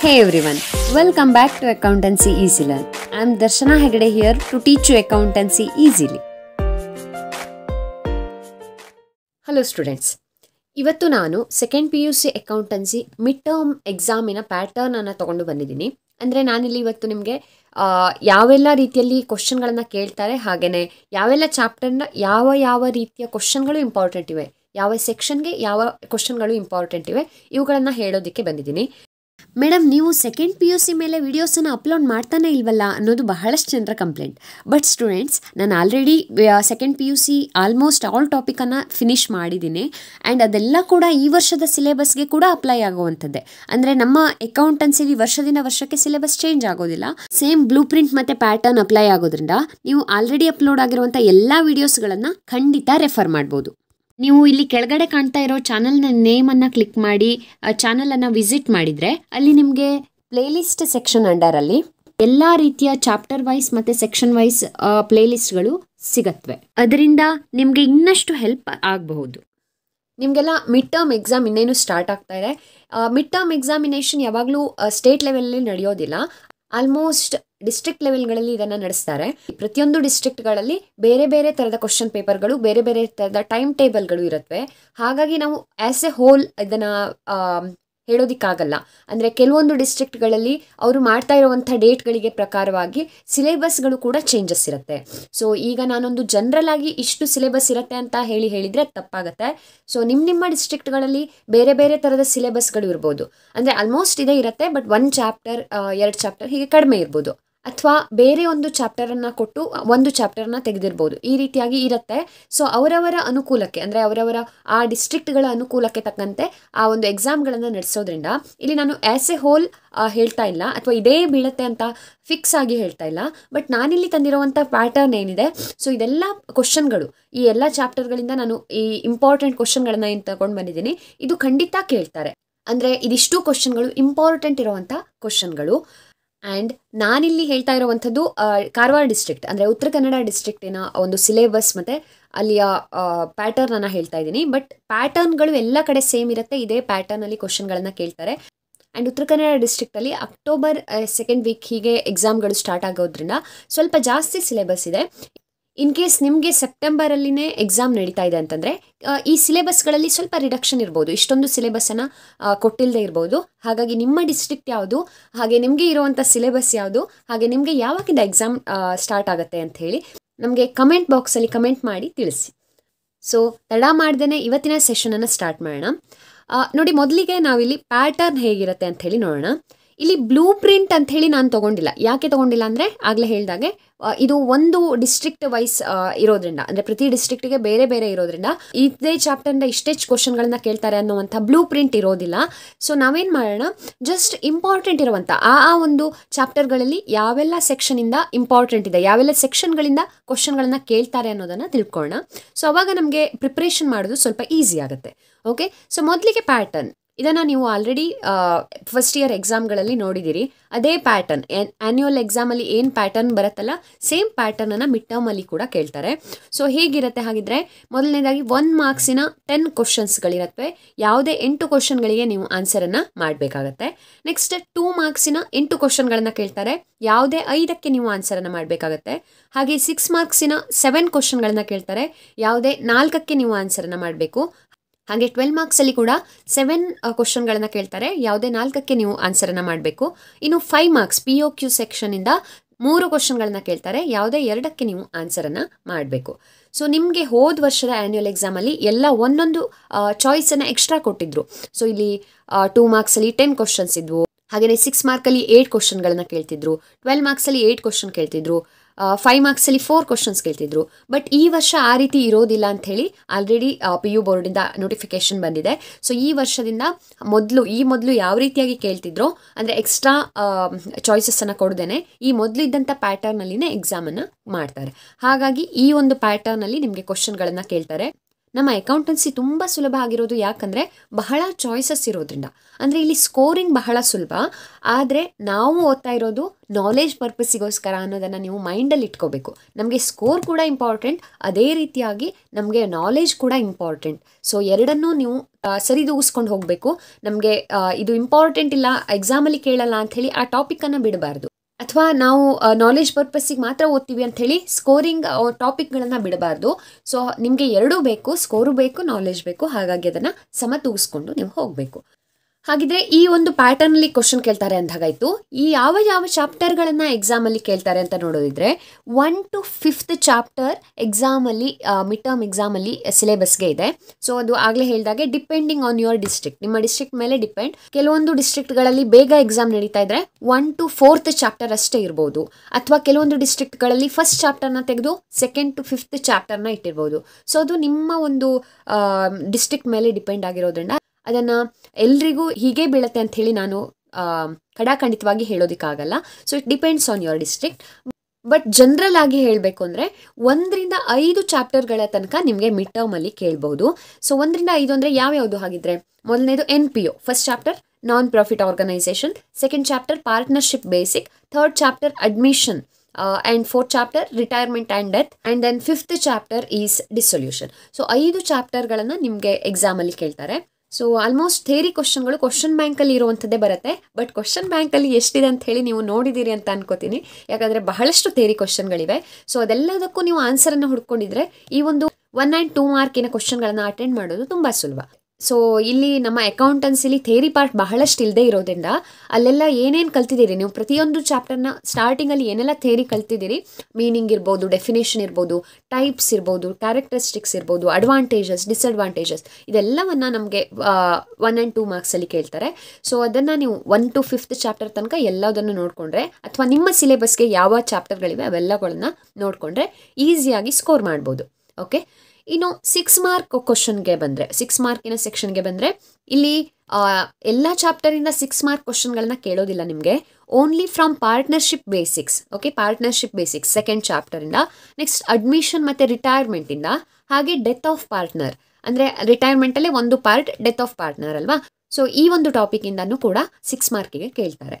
Hey everyone, welcome back to Accountancy Easy Learn. Am Darshana Hegde here to teach you accountancy easily. Hello students ಇವತ್ತು ನಾನು second P U C accountancy mid term ಎಕ್ಸಾಮಿನ ಪ್ಯಾಟರ್ನನ್ನು ತೊಗೊಂಡು ಬಂದಿದ್ದೀನಿ ಅಂದರೆ ನಾನಿಲ್ಲಿ ಇವತ್ತು ನಿಮಗೆ ಯಾವೆಲ್ಲ ರೀತಿಯಲ್ಲಿ ಕ್ವಶನ್ಗಳನ್ನು ಕೇಳ್ತಾರೆ ಹಾಗೆಯೇ ಯಾವೆಲ್ಲ ಚಾಪ್ಟರ್ನ ಯಾವ ಯಾವ ರೀತಿಯ ಕ್ವಶನ್ಗಳು ಇಂಪಾರ್ಟೆಂಟ್ ಇವೆ ಯಾವ ಸೆಕ್ಷನ್ಗೆ ಯಾವ ಕ್ವಶನ್ಗಳು ಇಂಪಾರ್ಟೆಂಟ್ ಇವೆ ಇವುಗಳನ್ನು ಹೇಳೋದಕ್ಕೆ ಬಂದಿದ್ದೀನಿ ಮೇಡಮ್, ನೀವು ಸೆಕೆಂಡ್ ಪಿ ಯು ಸಿ ಮೇಲೆ ವಿಡಿಯೋಸನ್ನು ಅಪ್ಲೋಡ್ ಮಾಡ್ತಾನೆ ಇಲ್ವಲ್ಲ ಅನ್ನೋದು ಬಹಳಷ್ಟು ಜನರ ಕಂಪ್ಲೇಂಟ್ ಬಟ್ ಸ್ಟೂಡೆಂಟ್ಸ್ ನಾನು already second P U C almost all ಟಾಪಿಕನ್ನು finish ಮಾಡಿದ್ದೀನಿ ಆ್ಯಂಡ್ ಅದೆಲ್ಲ ಕೂಡ ಈ ವರ್ಷದ ಸಿಲೆಬಸ್ಗೆ ಕೂಡ ಅಪ್ಲೈ ಆಗುವಂಥದ್ದೇ. ಅಂದರೆ ನಮ್ಮ ಅಕೌಂಟೆನ್ಸಿಲಿ ವರ್ಷದಿಂದ ವರ್ಷಕ್ಕೆ ಸಿಲೆಬಸ್ ಚೇಂಜ್ ಆಗೋದಿಲ್ಲ. ಸೇಮ್ ಬ್ಲೂ ಪ್ರಿಂಟ್ ಮತ್ತು ಪ್ಯಾಟರ್ನ್ ಅಪ್ಲೈ ಆಗೋದ್ರಿಂದ ನೀವು ಆಲ್ರೆಡಿ ಅಪ್ಲೋಡ್ ಆಗಿರುವಂಥ ಎಲ್ಲ ವಿಡಿಯೋಸ್ಗಳನ್ನು ಖಂಡಿತ ರೆಫರ್ ಮಾಡ್ಬೋದು. ನೀವು ಇಲ್ಲಿ ಕೆಳಗಡೆ ಕಾಣ್ತಾ ಇರೋ ಚಾನಲ್ನ ನೇಮನ್ನು ಕ್ಲಿಕ್ ಮಾಡಿ ಚಾನಲನ್ನು ವಿಸಿಟ್ ಮಾಡಿದರೆ ಅಲ್ಲಿ ನಿಮಗೆ ಪ್ಲೇಲಿಸ್ಟ್ ಸೆಕ್ಷನ್ ಅಂಡರಲ್ಲಿ ಎಲ್ಲ ರೀತಿಯ ಚಾಪ್ಟರ್ ವೈಸ್ ಮತ್ತು ಸೆಕ್ಷನ್ ವೈಸ್ ಪ್ಲೇಲಿಸ್ಟ್ಗಳು ಸಿಗತ್ವೆ. ಅದರಿಂದ ನಿಮಗೆ ಇನ್ನಷ್ಟು ಹೆಲ್ಪ್ ಆಗಬಹುದು. ನಿಮಗೆಲ್ಲ ಮಿಡ್ ಟರ್ಮ್ ಎಕ್ಸಾಮ್ ಇನ್ನೇನು ಸ್ಟಾರ್ಟ್ ಆಗ್ತಾ ಇದೆ. ಮಿಡ್ ಟರ್ಮ್ ಎಕ್ಸಾಮಿನೇಷನ್ ಯಾವಾಗಲೂ ಸ್ಟೇಟ್ ಲೆವೆಲಲ್ಲಿ ನಡೆಯೋದಿಲ್ಲ. ಆಲ್ಮೋಸ್ಟ್ ಡಿಸ್ಟ್ರಿಕ್ಟ್ ಲೆವೆಲ್ಗಳಲ್ಲಿ ಇದನ್ನು ನಡೆಸ್ತಾರೆ. ಪ್ರತಿಯೊಂದು ಡಿಸ್ಟ್ರಿಕ್ಟ್ಗಳಲ್ಲಿ ಬೇರೆ ಬೇರೆ ಥರದ ಕ್ವಶನ್ ಪೇಪರ್ಗಳು ಬೇರೆ ಬೇರೆ ಥರದ ಟೈಮ್ ಟೇಬಲ್ಗಳು ಇರುತ್ತವೆ ಹಾಗಾಗಿ ನಾವು ಆ್ಯಸ್ ಎ ಹೋಲ್ ಇದನ್ನು ಹೇಳೋದಿಕ್ಕಾಗಲ್ಲ. ಅಂದರೆ ಕೆಲವೊಂದು ಡಿಸ್ಟ್ರಿಕ್ಟ್ಗಳಲ್ಲಿ ಅವರು ಮಾಡ್ತಾ ಇರುವಂಥ ಡೇಟ್ಗಳಿಗೆ ಪ್ರಕಾರವಾಗಿ ಸಿಲೆಬಸ್ಗಳು ಕೂಡ ಚೇಂಜಸ್ ಇರುತ್ತೆ. ಸೊ ಈಗ ನಾನೊಂದು ಜನರಲ್ ಆಗಿ ಇಷ್ಟು ಸಿಲೆಬಸ್ ಇರುತ್ತೆ ಅಂತ ಹೇಳಿ ಹೇಳಿದರೆ ತಪ್ಪಾಗುತ್ತೆ. ಸೊ ನಿಮ್ಮ ನಿಮ್ಮ ಡಿಸ್ಟ್ರಿಕ್ಟ್ಗಳಲ್ಲಿ ಬೇರೆ ಬೇರೆ ಥರದ ಸಿಲೆಬಸ್ಗಳು ಇರ್ಬೋದು. ಅಂದರೆ ಆಲ್ಮೋಸ್ಟ್ ಇದೇ ಇರುತ್ತೆ ಬಟ್ ಒನ್ ಚಾಪ್ಟರ್ ಎರಡು ಚಾಪ್ಟರ್ ಹೀಗೆ ಕಡಿಮೆ ಇರ್ಬೋದು. ಅಥವಾ ಬೇರೆ ಒಂದು ಚಾಪ್ಟರನ್ನು ಕೊಟ್ಟು ಒಂದು ಚಾಪ್ಟರ್ನ ತೆಗೆದಿರ್ಬೋದು. ಈ ರೀತಿಯಾಗಿ ಇರುತ್ತೆ. ಸೊ ಅವರವರ ಅನುಕೂಲಕ್ಕೆ, ಅಂದರೆ ಅವರವರ ಆ ಡಿಸ್ಟ್ರಿಕ್ಟ್ಗಳ ಅನುಕೂಲಕ್ಕೆ ತಕ್ಕಂತೆ ಆ ಒಂದು ಎಕ್ಸಾಮ್ಗಳನ್ನು ನಡೆಸೋದ್ರಿಂದ, ಇಲ್ಲಿ ನಾನು ಆ್ಯಸ್ ಎ ಹೋಲ್ ಹೇಳ್ತಾ ಇಲ್ಲ. ಅಥವಾ ಇದೇ ಬೀಳುತ್ತೆ ಅಂತ ಫಿಕ್ಸ್ ಆಗಿ ಹೇಳ್ತಾ ಇಲ್ಲ. ಬಟ್ ನಾನಿಲ್ಲಿ ತಂದಿರುವಂಥ ಪ್ಯಾಟರ್ನ್ ಏನಿದೆ ಸೊ ಇದೆಲ್ಲ ಕ್ವಶನ್ಗಳು ಈ ಎಲ್ಲ ಚಾಪ್ಟರ್ಗಳಿಂದ ನಾನು ಈ ಇಂಪಾರ್ಟೆಂಟ್ ಕ್ವಶನ್ಗಳನ್ನು ಏನು ತಗೊಂಡು ಬಂದಿದ್ದೀನಿ. ಇದು ಖಂಡಿತ ಕೇಳ್ತಾರೆ. ಅಂದರೆ ಇದಿಷ್ಟು ಕ್ವಶನ್ಗಳು ಇಂಪಾರ್ಟೆಂಟ್ ಇರುವಂಥ ಕ್ವಶನ್ಗಳು ಆ್ಯಂಡ್ ನಾನಿಲ್ಲಿ ಹೇಳ್ತಾ ಇರುವಂಥದ್ದು ಕಾರವಾರ ಡಿಸ್ಟ್ರಿಕ್ಟ್ ಅಂದರೆ ಉತ್ತರ ಕನ್ನಡ ಡಿಸ್ಟ್ರಿಕ್ಟಿನ ಒಂದು ಸಿಲೆಬಸ್ ಮತ್ತು ಅಲ್ಲಿಯ ಪ್ಯಾಟರ್ನನ್ನು ಹೇಳ್ತಾ ಇದ್ದೀನಿ. ಬಟ್ ಪ್ಯಾಟರ್ನ್ಗಳು ಎಲ್ಲ ಕಡೆ ಸೇಮ್ ಇರುತ್ತೆ, ಇದೇ ಪ್ಯಾಟರ್ನಲ್ಲಿ ಕ್ವಶನ್ಗಳನ್ನು ಕೇಳ್ತಾರೆ. ಆ್ಯಂಡ್ ಉತ್ತರ ಕನ್ನಡ ಡಿಸ್ಟ್ರಿಕ್ಟಲ್ಲಿ ಅಕ್ಟೋಬರ್ ಸೆಕೆಂಡ್ ವೀಕ್ ಹೀಗೆ ಎಕ್ಸಾಮ್ಗಳು ಸ್ಟಾರ್ಟ್ ಆಗೋದ್ರಿಂದ ಸ್ವಲ್ಪ ಜಾಸ್ತಿ ಸಿಲೆಬಸ್ ಇದೆ. ಇನ್ ಕೇಸ್ ನಿಮಗೆ ಸೆಪ್ಟೆಂಬರಲ್ಲಿನೇ ಎಕ್ಸಾಮ್ ನಡೀತಾ ಇದೆ ಅಂತಂದರೆ ಈ ಸಿಲೆಬಸ್ಗಳಲ್ಲಿ ಸ್ವಲ್ಪ ರಿಡಕ್ಷನ್ ಇರ್ಬೋದು. ಇಷ್ಟೊಂದು ಸಿಲೆಬಸ್ಸನ್ನು ಕೊಟ್ಟಿಲ್ಲದೆ ಇರ್ಬೋದು. ಹಾಗಾಗಿ ನಿಮ್ಮ ಡಿಸ್ಟ್ರಿಕ್ಟ್ ಯಾವುದು, ಹಾಗೆ ನಿಮಗೆ ಇರುವಂಥ ಸಿಲೆಬಸ್ ಯಾವುದು, ಹಾಗೆ ನಿಮಗೆ ಯಾವಾಗಿಂದ ಎಕ್ಸಾಮ್ ಸ್ಟಾರ್ಟ್ ಆಗುತ್ತೆ ಅಂತ ಹೇಳಿ ನಮಗೆ ಕಮೆಂಟ್ ಬಾಕ್ಸಲ್ಲಿ ಕಮೆಂಟ್ ಮಾಡಿ ತಿಳಿಸಿ. ಸೊ ತಡ ಮಾಡ್ದೇ ಇವತ್ತಿನ ಸೆಷನನ್ನು ಸ್ಟಾರ್ಟ್ ಮಾಡೋಣ. ನೋಡಿ ಮೊದಲಿಗೆ ನಾವಿಲ್ಲಿ ಪ್ಯಾಟರ್ನ್ ಹೇಗಿರುತ್ತೆ ಅಂತ ಹೇಳಿ ನೋಡೋಣ. ಇಲ್ಲಿ ಬ್ಲೂ ಪ್ರಿಂಟ್ ಅಂತ ಹೇಳಿ ನಾನು ತಗೊಂಡಿಲ್ಲ. ಯಾಕೆ ತಗೊಂಡಿಲ್ಲ ಅಂದರೆ ಆಗಲೇ ಹೇಳಿದಾಗೆ ಇದು ಒಂದು ಡಿಸ್ಟ್ರಿಕ್ಟ್ ವೈಸ್ ಇರೋದ್ರಿಂದ, ಅಂದರೆ ಪ್ರತಿ ಡಿಸ್ಟ್ರಿಕ್ಟಿಗೆ ಬೇರೆ ಬೇರೆ ಇರೋದ್ರಿಂದ, ಇದೇ ಚಾಪ್ಟರ್ನ ಇಷ್ಟೆಷ್ಟು ಕ್ವಶನ್ಗಳನ್ನ ಕೇಳ್ತಾರೆ ಅನ್ನುವಂಥ ಬ್ಲೂ ಪ್ರಿಂಟ್ ಇರೋದಿಲ್ಲ. ಸೊ ನಾವೇನು ಮಾಡೋಣ ಜಸ್ಟ್ ಇಂಪಾರ್ಟೆಂಟ್ ಇರುವಂಥ ಆ ಆ ಒಂದು ಚಾಪ್ಟರ್ಗಳಲ್ಲಿ ಯಾವೆಲ್ಲ ಸೆಕ್ಷನಿಂದ ಇಂಪಾರ್ಟೆಂಟ್ ಇದೆ, ಯಾವೆಲ್ಲ ಸೆಕ್ಷನ್ಗಳಿಂದ ಕ್ವಶನ್ಗಳನ್ನ ಕೇಳ್ತಾರೆ ಅನ್ನೋದನ್ನು ತಿಳ್ಕೊಳ್ಳೋಣ. ಸೊ ಅವಾಗ ನಮಗೆ ಪ್ರಿಪ್ರೇಷನ್ ಮಾಡೋದು ಸ್ವಲ್ಪ ಈಸಿ ಆಗುತ್ತೆ. ಓಕೆ ಸೊ ಮೊದಲಿಗೆ ಪ್ಯಾಟರ್ನ್ ಇದನ್ನು ನೀವು ಆಲ್ರೆಡಿ ಫಸ್ಟ್ ಇಯರ್ ಎಕ್ಸಾಮ್ಗಳಲ್ಲಿ ನೋಡಿದ್ದೀರಿ ಅದೇ ಪ್ಯಾಟರ್ನ್ ಆ್ಯನ್ಯುವಲ್ ಎಕ್ಸಾಮಲ್ಲಿ ಏನು ಪ್ಯಾಟರ್ನ್ ಬರುತ್ತಲ್ಲ ಸೇಮ್ ಪ್ಯಾಟರ್ನನ್ನು ಮಿಡ್ ಟರ್ಮಲ್ಲಿ ಕೂಡ ಕೇಳ್ತಾರೆ. ಸೊ ಹೇಗಿರುತ್ತೆ ಹಾಗಿದ್ರೆ, ಮೊದಲನೇದಾಗಿ ಒನ್ ಮಾರ್ಕ್ಸಿನ ಟೆನ್ ಕ್ವಶನ್ಸ್ಗಳಿರತ್ವೆ ಯಾವುದೇ ಎಂಟು ಕ್ವಶನ್ಗಳಿಗೆ ನೀವು ಆನ್ಸರನ್ನು ಮಾಡಬೇಕಾಗತ್ತೆ. ನೆಕ್ಸ್ಟ್ ಟೂ ಮಾರ್ಕ್ಸಿನ ಎಂಟು ಕ್ವಶನ್ಗಳನ್ನು ಕೇಳ್ತಾರೆ. ಯಾವುದೇ ಐದಕ್ಕೆ ನೀವು ಆನ್ಸರನ್ನು ಮಾಡಬೇಕಾಗತ್ತೆ. ಹಾಗೆ ಸಿಕ್ಸ್ ಮಾರ್ಕ್ಸಿನ ಸೆವೆನ್ ಕ್ವಶನ್ಗಳನ್ನ ಕೇಳ್ತಾರೆ. ಯಾವುದೇ ನಾಲ್ಕಕ್ಕೆ ನೀವು ಆನ್ಸರನ್ನು ಮಾಡಬೇಕು. ಹಾಗೆ ಟ್ವೆಲ್ ಮಾರ್ಕ್ಸಲ್ಲಿ ಕೂಡ ಸೆವೆನ್ ಕ್ವಶನ್ಗಳನ್ನು ಕೇಳ್ತಾರೆ. ಯಾವುದೇ ನಾಲ್ಕಕ್ಕೆ ನೀವು ಆನ್ಸರನ್ನು ಮಾಡಬೇಕು. ಇನ್ನು five marks P O Q ಸೆಕ್ಷನಿಂದ ಮೂರು ಕ್ವಶನ್ಗಳನ್ನು ಕೇಳ್ತಾರೆ. ಯಾವುದೇ ಎರಡಕ್ಕೆ ನೀವು ಆನ್ಸರನ್ನು ಮಾಡಬೇಕು. ಸೊ ನಿಮಗೆ ಹೋದ ವರ್ಷದ ಆ್ಯನ್ಯುವಲ್ ಎಕ್ಸಾಮಲ್ಲಿ ಎಲ್ಲ ಒಂದೊಂದು ಚಾಯ್ಸನ್ನು ಎಕ್ಸ್ಟ್ರಾ ಕೊಟ್ಟಿದ್ರು. ಸೊ ಇಲ್ಲಿ ಟೂ ಮಾರ್ಕ್ಸಲ್ಲಿ ಟೆನ್ ಕ್ವಶನ್ಸ್ ಇದ್ವು. ಹಾಗೆಯೇ ಸಿಕ್ಸ್ ಮಾರ್ಕಲ್ಲಿ ಏಯ್ಟ್ ಕ್ವಶನ್ಗಳನ್ನು ಕೇಳ್ತಿದ್ರು. ಟ್ವೆಲ್ ಮಾರ್ಕ್ಸಲ್ಲಿ ಏಯ್ಟ್ ಕ್ವಶನ್ ಕೇಳ್ತಿದ್ರು. ಫೈವ್ ಮಾರ್ಕ್ಸಲ್ಲಿ ಫೋರ್ ಕ್ವಶನ್ಸ್ ಕೇಳ್ತಿದ್ರು. ಬಟ್ ಈ ವರ್ಷ ಆ ರೀತಿ ಇರೋದಿಲ್ಲ ಅಂಥೇಳಿ ಆಲ್ರೆಡಿ ಪಿ ಯು ಬೋರ್ಡಿಂದ ನೋಟಿಫಿಕೇಶನ್ ಬಂದಿದೆ. ಸೊ ಈ ವರ್ಷದಿಂದ ಮೊದಲು, ಈ ಮೊದಲು ಯಾವ ರೀತಿಯಾಗಿ ಕೇಳ್ತಿದ್ರೋ ಅಂದರೆ ಎಕ್ಸ್ಟ್ರಾ ಚಾಯ್ಸಸ್ಸನ್ನು ಕೊಡ್ದೇನೆ ಈ ಮೊದಲು ಇದ್ದಂಥ ಪ್ಯಾಟರ್ನಲ್ಲಿನೇ ಎಕ್ಸಾಮನ್ನು ಮಾಡ್ತಾರೆ. ಹಾಗಾಗಿ ಈ ಒಂದು ಪ್ಯಾಟರ್ನಲ್ಲಿ ನಿಮಗೆ ಕ್ವಶನ್ಗಳನ್ನು ಕೇಳ್ತಾರೆ. ನಮ್ಮ ಅಕೌಂಟೆನ್ಸಿ ತುಂಬ ಸುಲಭ ಆಗಿರೋದು ಯಾಕಂದರೆ ಬಹಳ ಚಾಯ್ಸಸ್ ಇರೋದ್ರಿಂದ. ಅಂದರೆ ಇಲ್ಲಿ ಸ್ಕೋರಿಂಗ್ ಬಹಳ ಸುಲಭ. ಆದರೆ ನಾವು ಓದ್ತಾ ಇರೋದು ನಾಲೆಜ್ ಪರ್ಪಸ್ಸಿಗೋಸ್ಕರ ಅನ್ನೋದನ್ನು ನೀವು ಮೈಂಡಲ್ಲಿ ಇಟ್ಕೋಬೇಕು. ನಮಗೆ ಸ್ಕೋರ್ ಕೂಡ ಇಂಪಾರ್ಟೆಂಟ್ ಅದೇ ರೀತಿಯಾಗಿ ನಮಗೆ ನಾಲೆಜ್ ಕೂಡ ಇಂಪಾರ್ಟೆಂಟ್ ಸೊ ಎರಡನ್ನೂ ನೀವು ಸರಿದೂಗಿಸ್ಕೊಂಡು ಹೋಗಬೇಕು. ನಮಗೆ ಇದು ಇಂಪಾರ್ಟೆಂಟ್ ಇಲ್ಲ ಎಕ್ಸಾಮಲ್ಲಿ ಕೇಳಲ್ಲ ಅಂಥೇಳಿ ಆ ಟಾಪಿಕನ್ನು ಬಿಡಬಾರ್ದು. ಅಥವಾ ನಾವು ನಾಲೆಜ್ ಪರ್ಪಸ್ಸಿಗೆ ಮಾತ್ರ ಓದ್ತೀವಿ ಅಂಥೇಳಿ ಸ್ಕೋರಿಂಗ್ ಟಾಪಿಕ್ಗಳನ್ನು ಬಿಡಬಾರ್ದು. ಸೊ ನಿಮಗೆ ಎರಡೂ ಬೇಕು ಸ್ಕೋರು ಬೇಕು ನಾಲೆಜ್ ಬೇಕು, ಹಾಗಾಗಿ ಅದನ್ನು ಸಮತೂಗಿಸ್ಕೊಂಡು ನೀವು ಹೋಗಬೇಕು. ಹಾಗಿದ್ರೆ ಈ ಒಂದು ಪ್ಯಾಟರ್ನ್ ಅಲ್ಲಿ ಕ್ವಶನ್ ಕೇಳ್ತಾರೆ ಅಂದಾಗಾಯ್ತು ಈ ಯಾವ ಯಾವ ಚಾಪ್ಟರ್ಗಳನ್ನು ಎಕ್ಸಾಮಲ್ಲಿ ಕೇಳ್ತಾರೆ ಅಂತ ನೋಡೋದಿದ್ರೆ ಒನ್ ಟು ಫಿಫ್ತ್ ಚಾಪ್ಟರ್ ಎಕ್ಸಾಮಲ್ಲಿ ಮಿಡ್ ಟರ್ಮ್ ಎಕ್ಸಾಮಲ್ಲಿ ಸಿಲೆಬಸ್ಗೆ ಇದೆ. ಸೊ ಅದು ಆಗಲೇ ಹೇಳಿದಾಗೆ ಡಿಪೆಂಡಿಂಗ್ ಆನ್ ಯುವರ್ ಡಿಸ್ಟ್ರಿಕ್ಟ್ ನಿಮ್ಮ ಡಿಸ್ಟ್ರಿಕ್ಟ್ ಮೇಲೆ ಡಿಪೆಂಡ್ ಕೆಲವೊಂದು ಡಿಸ್ಟ್ರಿಕ್ಟ್ಗಳಲ್ಲಿ ಬೇಗ ಎಕ್ಸಾಮ್ ನಡೀತಾ ಇದ್ರೆ ಒನ್ ಟು ಫೋರ್ತ್ ಚಾಪ್ಟರ್ ಅಷ್ಟೇ ಇರ್ಬೋದು. ಅಥವಾ ಕೆಲವೊಂದು ಡಿಸ್ಟ್ರಿಕ್ಟ್ಗಳಲ್ಲಿ ಫಸ್ಟ್ ಚಾಪ್ಟರ್ನ ತೆಗೆದು ಸೆಕೆಂಡ್ ಟು ಫಿಫ್ತ್ ಚಾಪ್ಟರ್ನ ಇಟ್ಟಿರ್ಬೋದು. ಸೊ ಅದು ನಿಮ್ಮ ಒಂದು ಡಿಸ್ಟ್ರಿಕ್ಟ್ ಮೇಲೆ ಡಿಪೆಂಡ್ ಆಗಿರೋದ್ರಿಂದ ಅದನ್ನು ಎಲ್ರಿಗೂ ಹೀಗೆ ಬೀಳುತ್ತೆ ಹೇಳಿ ನಾನು ಖಡಾಖಂಡಿತವಾಗಿ ಹೇಳೋದಕ್ಕಾಗಲ್ಲ. So it depends on your district but general ಆಗಿ ಹೇಳಬೇಕು ಅಂದರೆ, ಒಂದರಿಂದ ಐದು ಚಾಪ್ಟರ್ಗಳ ತನಕ ನಿಮಗೆ ಮಿಡ್ ಟರ್ಮಲ್ಲಿ ಕೇಳ್ಬೋದು. ಸೊ ಒಂದರಿಂದ ಐದು ಅಂದರೆ ಯಾವ್ಯಾವುದು ಹಾಗಿದ್ರೆ? ಮೊದಲನೇದು N P O first chapter non profit organisation second chapter partnership basic third chapter admission and fourth chapter retirement and death and then fifth chapter is dissolution so ಐದು ಚಾಪ್ಟರ್ಗಳನ್ನು ನಿಮಗೆ ಎಕ್ಸಾಮಲ್ಲಿ ಕೇಳ್ತಾರೆ. ಸೊ ಆಲ್ಮೋಸ್ಟ್ ಥೇರಿ ಕ್ವಶನ್ಗಳು question ಬ್ಯಾಂಕಲ್ಲಿ ಇರುವಂಥದ್ದೇ ಬರುತ್ತೆ. But question ಬ್ಯಾಂಕಲ್ಲಿ ಎಷ್ಟಿದೆ ಅಂತ ಹೇಳಿ ನೀವು ನೋಡಿದ್ದೀರಿ ಅಂತ ಅನ್ಕೋತೀನಿ. ಯಾಕಂದರೆ ಬಹಳಷ್ಟು ಥೇರಿ ಕ್ವಶನ್ಗಳಿವೆ ಸೊ ಅದೆಲ್ಲದಕ್ಕೂ ನೀವು ಆನ್ಸರನ್ನು ಹುಡ್ಕೊಂಡಿದ್ರೆ ಈ ಒಂದು ಒನ್ ಆ್ಯಂಡ್ ಟೂ ಮಾರ್ಕಿನ ಕ್ವಶನ್ಗಳನ್ನು ಅಟೆಂಡ್ ಮಾಡೋದು ತುಂಬ ಸುಲಭ. ಸೊ ಇಲ್ಲಿ ನಮ್ಮ ಅಕೌಂಟೆನ್ಸಿಲಿ ಥೇರಿ ಪಾರ್ಟ್ ಬಹಳಷ್ಟು ಇಲ್ಲದೆ ಇರೋದ್ರಿಂದ ಅಲ್ಲೆಲ್ಲ ಏನೇನು ಕಲ್ತಿದ್ದೀರಿ? ನೀವು ಪ್ರತಿಯೊಂದು ಚಾಪ್ಟರ್ನ ಸ್ಟಾರ್ಟಿಂಗಲ್ಲಿ ಏನೆಲ್ಲ ಥೇರಿ ಕಲ್ತಿದ್ದೀರಿ? ಮೀನಿಂಗ್ ಇರ್ಬೋದು ಡೆಫಿನೇಷನ್ ಇರ್ಬೋದು ಟೈಪ್ಸ್ ಇರ್ಬೋದು ಕ್ಯಾರೆಕ್ಟರಿಸ್ಟಿಕ್ಸ್ ಇರ್ಬೋದು ಅಡ್ವಾಂಟೇಜಸ್ ಡಿಸ್ಅಡ್ವಾಂಟೇಜಸ್ ಇದೆಲ್ಲವನ್ನು ನಮಗೆ ಒನ್ ಆ್ಯಂಡ್ ಟೂ ಮಾರ್ಕ್ಸಲ್ಲಿ ಕೇಳ್ತಾರೆ. ಸೊ ಅದನ್ನು ನೀವು ಒನ್ ಟು ಫಿಫ್ತ್ ಚಾಪ್ಟರ್ ತನಕ ಎಲ್ಲದನ್ನು ನೋಡಿಕೊಂಡ್ರೆ ಅಥವಾ ನಿಮ್ಮ ಸಿಲೆಬಸ್ಗೆ ಯಾವ ಚಾಪ್ಟರ್ಗಳಿವೆ ಅವೆಲ್ಲಗಳನ್ನ ನೋಡಿಕೊಂಡ್ರೆ ಈಸಿಯಾಗಿ ಸ್ಕೋರ್ ಮಾಡ್ಬೋದು. ಓಕೆ ಇನ್ನು ಸಿಕ್ಸ್ ಮಾರ್ಕ್ ಕ್ವಶನ್ಗೆ ಬಂದರೆ ಸಿಕ್ಸ್ ಮಾರ್ಕಿನ ಸೆಕ್ಷನ್ಗೆ ಬಂದರೆ, ಇಲ್ಲಿ ಎಲ್ಲ ಚಾಪ್ಟರಿಂದ ಸಿಕ್ಸ್ ಮಾರ್ಕ್ ಕ್ವಶನ್ಗಳನ್ನ ಕೇಳೋದಿಲ್ಲ ನಿಮಗೆ. Only from partnership basics okay partnership basics second ಚಾಪ್ಟರಿಂದ next admission ಮತ್ತು ರಿಟೈರ್ಮೆಂಟಿಂದ ಹಾಗೆ ಡೆತ್ ಆಫ್ ಪಾರ್ಟ್ನರ್ ಅಂದರೆ ರಿಟೈರ್ಮೆಂಟಲ್ಲೇ ಒಂದು ಪಾರ್ಟ್ ಡೆತ್ ಆಫ್ ಪಾರ್ಟ್ನರ್ ಅಲ್ವಾ? ಸೊ ಈ ಒಂದು ಟಾಪಿಕಿಂದನೂ ಕೂಡ ಸಿಕ್ಸ್ ಮಾರ್ಕಿಗೆ ಕೇಳ್ತಾರೆ.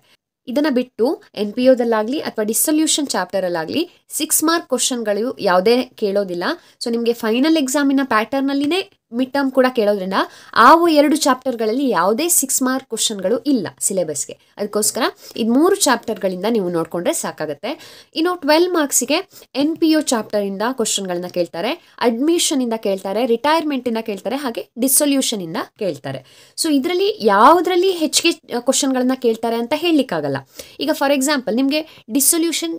ಇದನ್ನು ಬಿಟ್ಟು ಎನ್ ಪಿ ಒದಲ್ಲಾಗಲಿ ಅಥವಾ ಡಿಸಲ್ಯೂಷನ್ ಚಾಪ್ಟರಲ್ಲಾಗಲಿ ಸಿಕ್ಸ್ ಮಾರ್ಕ್ ಕ್ವಶನ್ಗಳು ಯಾವುದೇ ಕೇಳೋದಿಲ್ಲ. ಸೊ ನಿಮಗೆ ಫೈನಲ್ ಎಕ್ಸಾಮಿನ ಪ್ಯಾಟರ್ನಲ್ಲಿನೇ ಮಿಡ್ ಟರ್ಮ್ ಕೂಡ ಕೇಳೋದ್ರಿಂದ ಆ ಎರಡು ಚಾಪ್ಟರ್ಗಳಲ್ಲಿ ಯಾವುದೇ ಸಿಕ್ಸ್ ಮಾರ್ಕ್ ಕ್ವಶನ್ಗಳು ಇಲ್ಲ ಸಿಲೆಬಸ್ಗೆ ಅದಕ್ಕೋಸ್ಕರ ಇದು ಮೂರು ಚಾಪ್ಟರ್ಗಳಿಂದ ನೀವು ನೋಡಿಕೊಂಡ್ರೆ ಸಾಕಾಗುತ್ತೆ. ಇನ್ನು ಟ್ವೆಲ್ ಮಾರ್ಕ್ಸಿಗೆ ಎನ್ ಪಿ ಒ ಚಾಪ್ಟರಿಂದ ಕ್ವಶನ್ಗಳನ್ನ ಕೇಳ್ತಾರೆ ಅಡ್ಮಿಷನಿಂದ ಕೇಳ್ತಾರೆ ರಿಟೈರ್ಮೆಂಟಿಂದ ಕೇಳ್ತಾರೆ, ಹಾಗೆ ಡಿಸೊಲ್ಯೂಷನಿಂದ ಕೇಳ್ತಾರೆ. ಸೊ ಇದರಲ್ಲಿ ಯಾವುದರಲ್ಲಿ ಹೆಚ್ಚಿಗೆ ಕ್ವಶನ್ಗಳನ್ನ ಕೇಳ್ತಾರೆ ಅಂತ ಹೇಳಲಿಕ್ಕಾಗಲ್ಲ. ಈಗ ಫಾರ್ ಎಕ್ಸಾಂಪಲ್ ನಿಮಗೆ ಡಿಸೊಲ್ಯೂಷನ್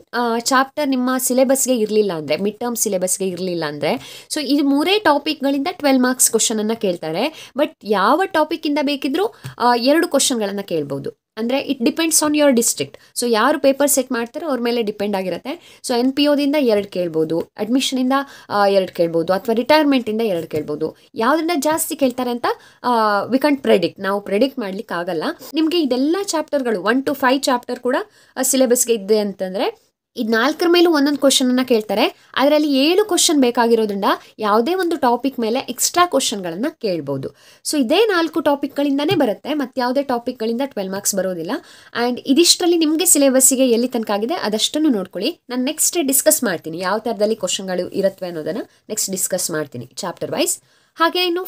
ಚಾಪ್ಟರ್ ನಿಮ್ಮ ಸಿಲೆಬಸ್ಗೆ ಇರಲಿಲ್ಲ ಅಂದರೆ ಮಿಡ್ ಟರ್ಮ್ ಸಿಲೆಬಸ್ಗೆ ಇರಲಿಲ್ಲ ಅಂದರೆ ಸೊ ಇದು ಮೂರೇ ಟಾಪಿಕ್ಗಳಿಂದ ಟ್ವೆಲ್ ಮಾರ್ಕ್ಸ್ ಕ್ವಶನನ್ನು ಕೇಳ್ತಾರೆ. ಬಟ್ ಯಾವ ಟಾಪಿಕ್ಕಿಂದ ಬೇಕಿದ್ರೂ ಆ, ಎರಡು ಕ್ವಶನ್ಗಳನ್ನು ಕೇಳ್ಬೋದು. ಅಂದರೆ it depends on your district so ಯಾರು ಪೇಪರ್ ಸೆಟ್ ಮಾಡ್ತಾರೋ ಅವ್ರ ಮೇಲೆ ಡಿಪೆಂಡ್ ಆಗಿರುತ್ತೆ. ಸೊ ಎನ್ ಪಿ ಒದಿಂದ ಎರಡು ಕೇಳ್ಬೋದು. ಅಡ್ಮಿಷನಿಂದ ಎರಡು ಕೇಳ್ಬೋದು. ಅಥವಾ ರಿಟೈರ್ಮೆಂಟಿಂದ ಎರಡು ಕೇಳ್ಬೋದು. ಯಾವುದರಿಂದ ಜಾಸ್ತಿ ಕೇಳ್ತಾರೆ ಅಂತ ವಿ ಕಂಟ್ ಪ್ರೆಡಿಕ್ಟ್ ನಾವು ಪ್ರೆಡಿಕ್ಟ್ ಮಾಡ್ಲಿಕ್ಕೆ ಆಗಲ್ಲ ನಿಮಗೆ ಇದೆಲ್ಲ ಚಾಪ್ಟರ್ಗಳು ಒನ್ ಟು ಫೈವ್ ಚಾಪ್ಟರ್ ಕೂಡ ಸಿಲೆಬಸ್ಗೆ ಇದೆ ಅಂತಂದರೆ ಇದು ನಾಲ್ಕರ ಮೇಲೂ ಒಂದೊಂದು ಕ್ವಶನನ್ನು ಕೇಳ್ತಾರೆ. ಅದರಲ್ಲಿ ಏಳು ಕ್ವಶನ್ ಬೇಕಾಗಿರೋದ್ರಿಂದ ಯಾವುದೇ ಒಂದು ಟಾಪಿಕ್ ಮೇಲೆ ಎಕ್ಸ್ಟ್ರಾ ಕ್ವಶನ್ಗಳನ್ನು ಕೇಳ್ಬೋದು. ಸೊ ಇದೇ ನಾಲ್ಕು ಟಾಪಿಕ್ಗಳಿಂದನೇ ಬರುತ್ತೆ, ಮತ್ತು ಯಾವುದೇ ಟಾಪಿಕ್ಗಳಿಂದ ಟ್ವೆಲ್ ಮಾರ್ಕ್ಸ್ ಬರೋದಿಲ್ಲ. ಆ್ಯಂಡ್ ಇದಿಷ್ಟರಲ್ಲಿ ನಿಮಗೆ ಸಿಲೆಬಸ್ಸಿಗೆ ಎಲ್ಲಿ ತನಕ ಆಗಿದೆ ಅದಷ್ಟನ್ನು ನೋಡ್ಕೊಳ್ಳಿ. ನಾನು ನೆಕ್ಸ್ಟ್ ಡಿಸ್ಕಸ್ ಮಾಡ್ತೀನಿ ಯಾವ ಥರದಲ್ಲಿ ಕ್ವಶನ್ಗಳು ಇರುತ್ತವೆ ಅನ್ನೋದನ್ನು ನೆಕ್ಸ್ಟ್ ಡಿಸ್ಕಸ್ ಮಾಡ್ತೀನಿ ಚಾಪ್ಟರ್ ವೈಸ್ ಹಾಗೆ ಇನ್ನು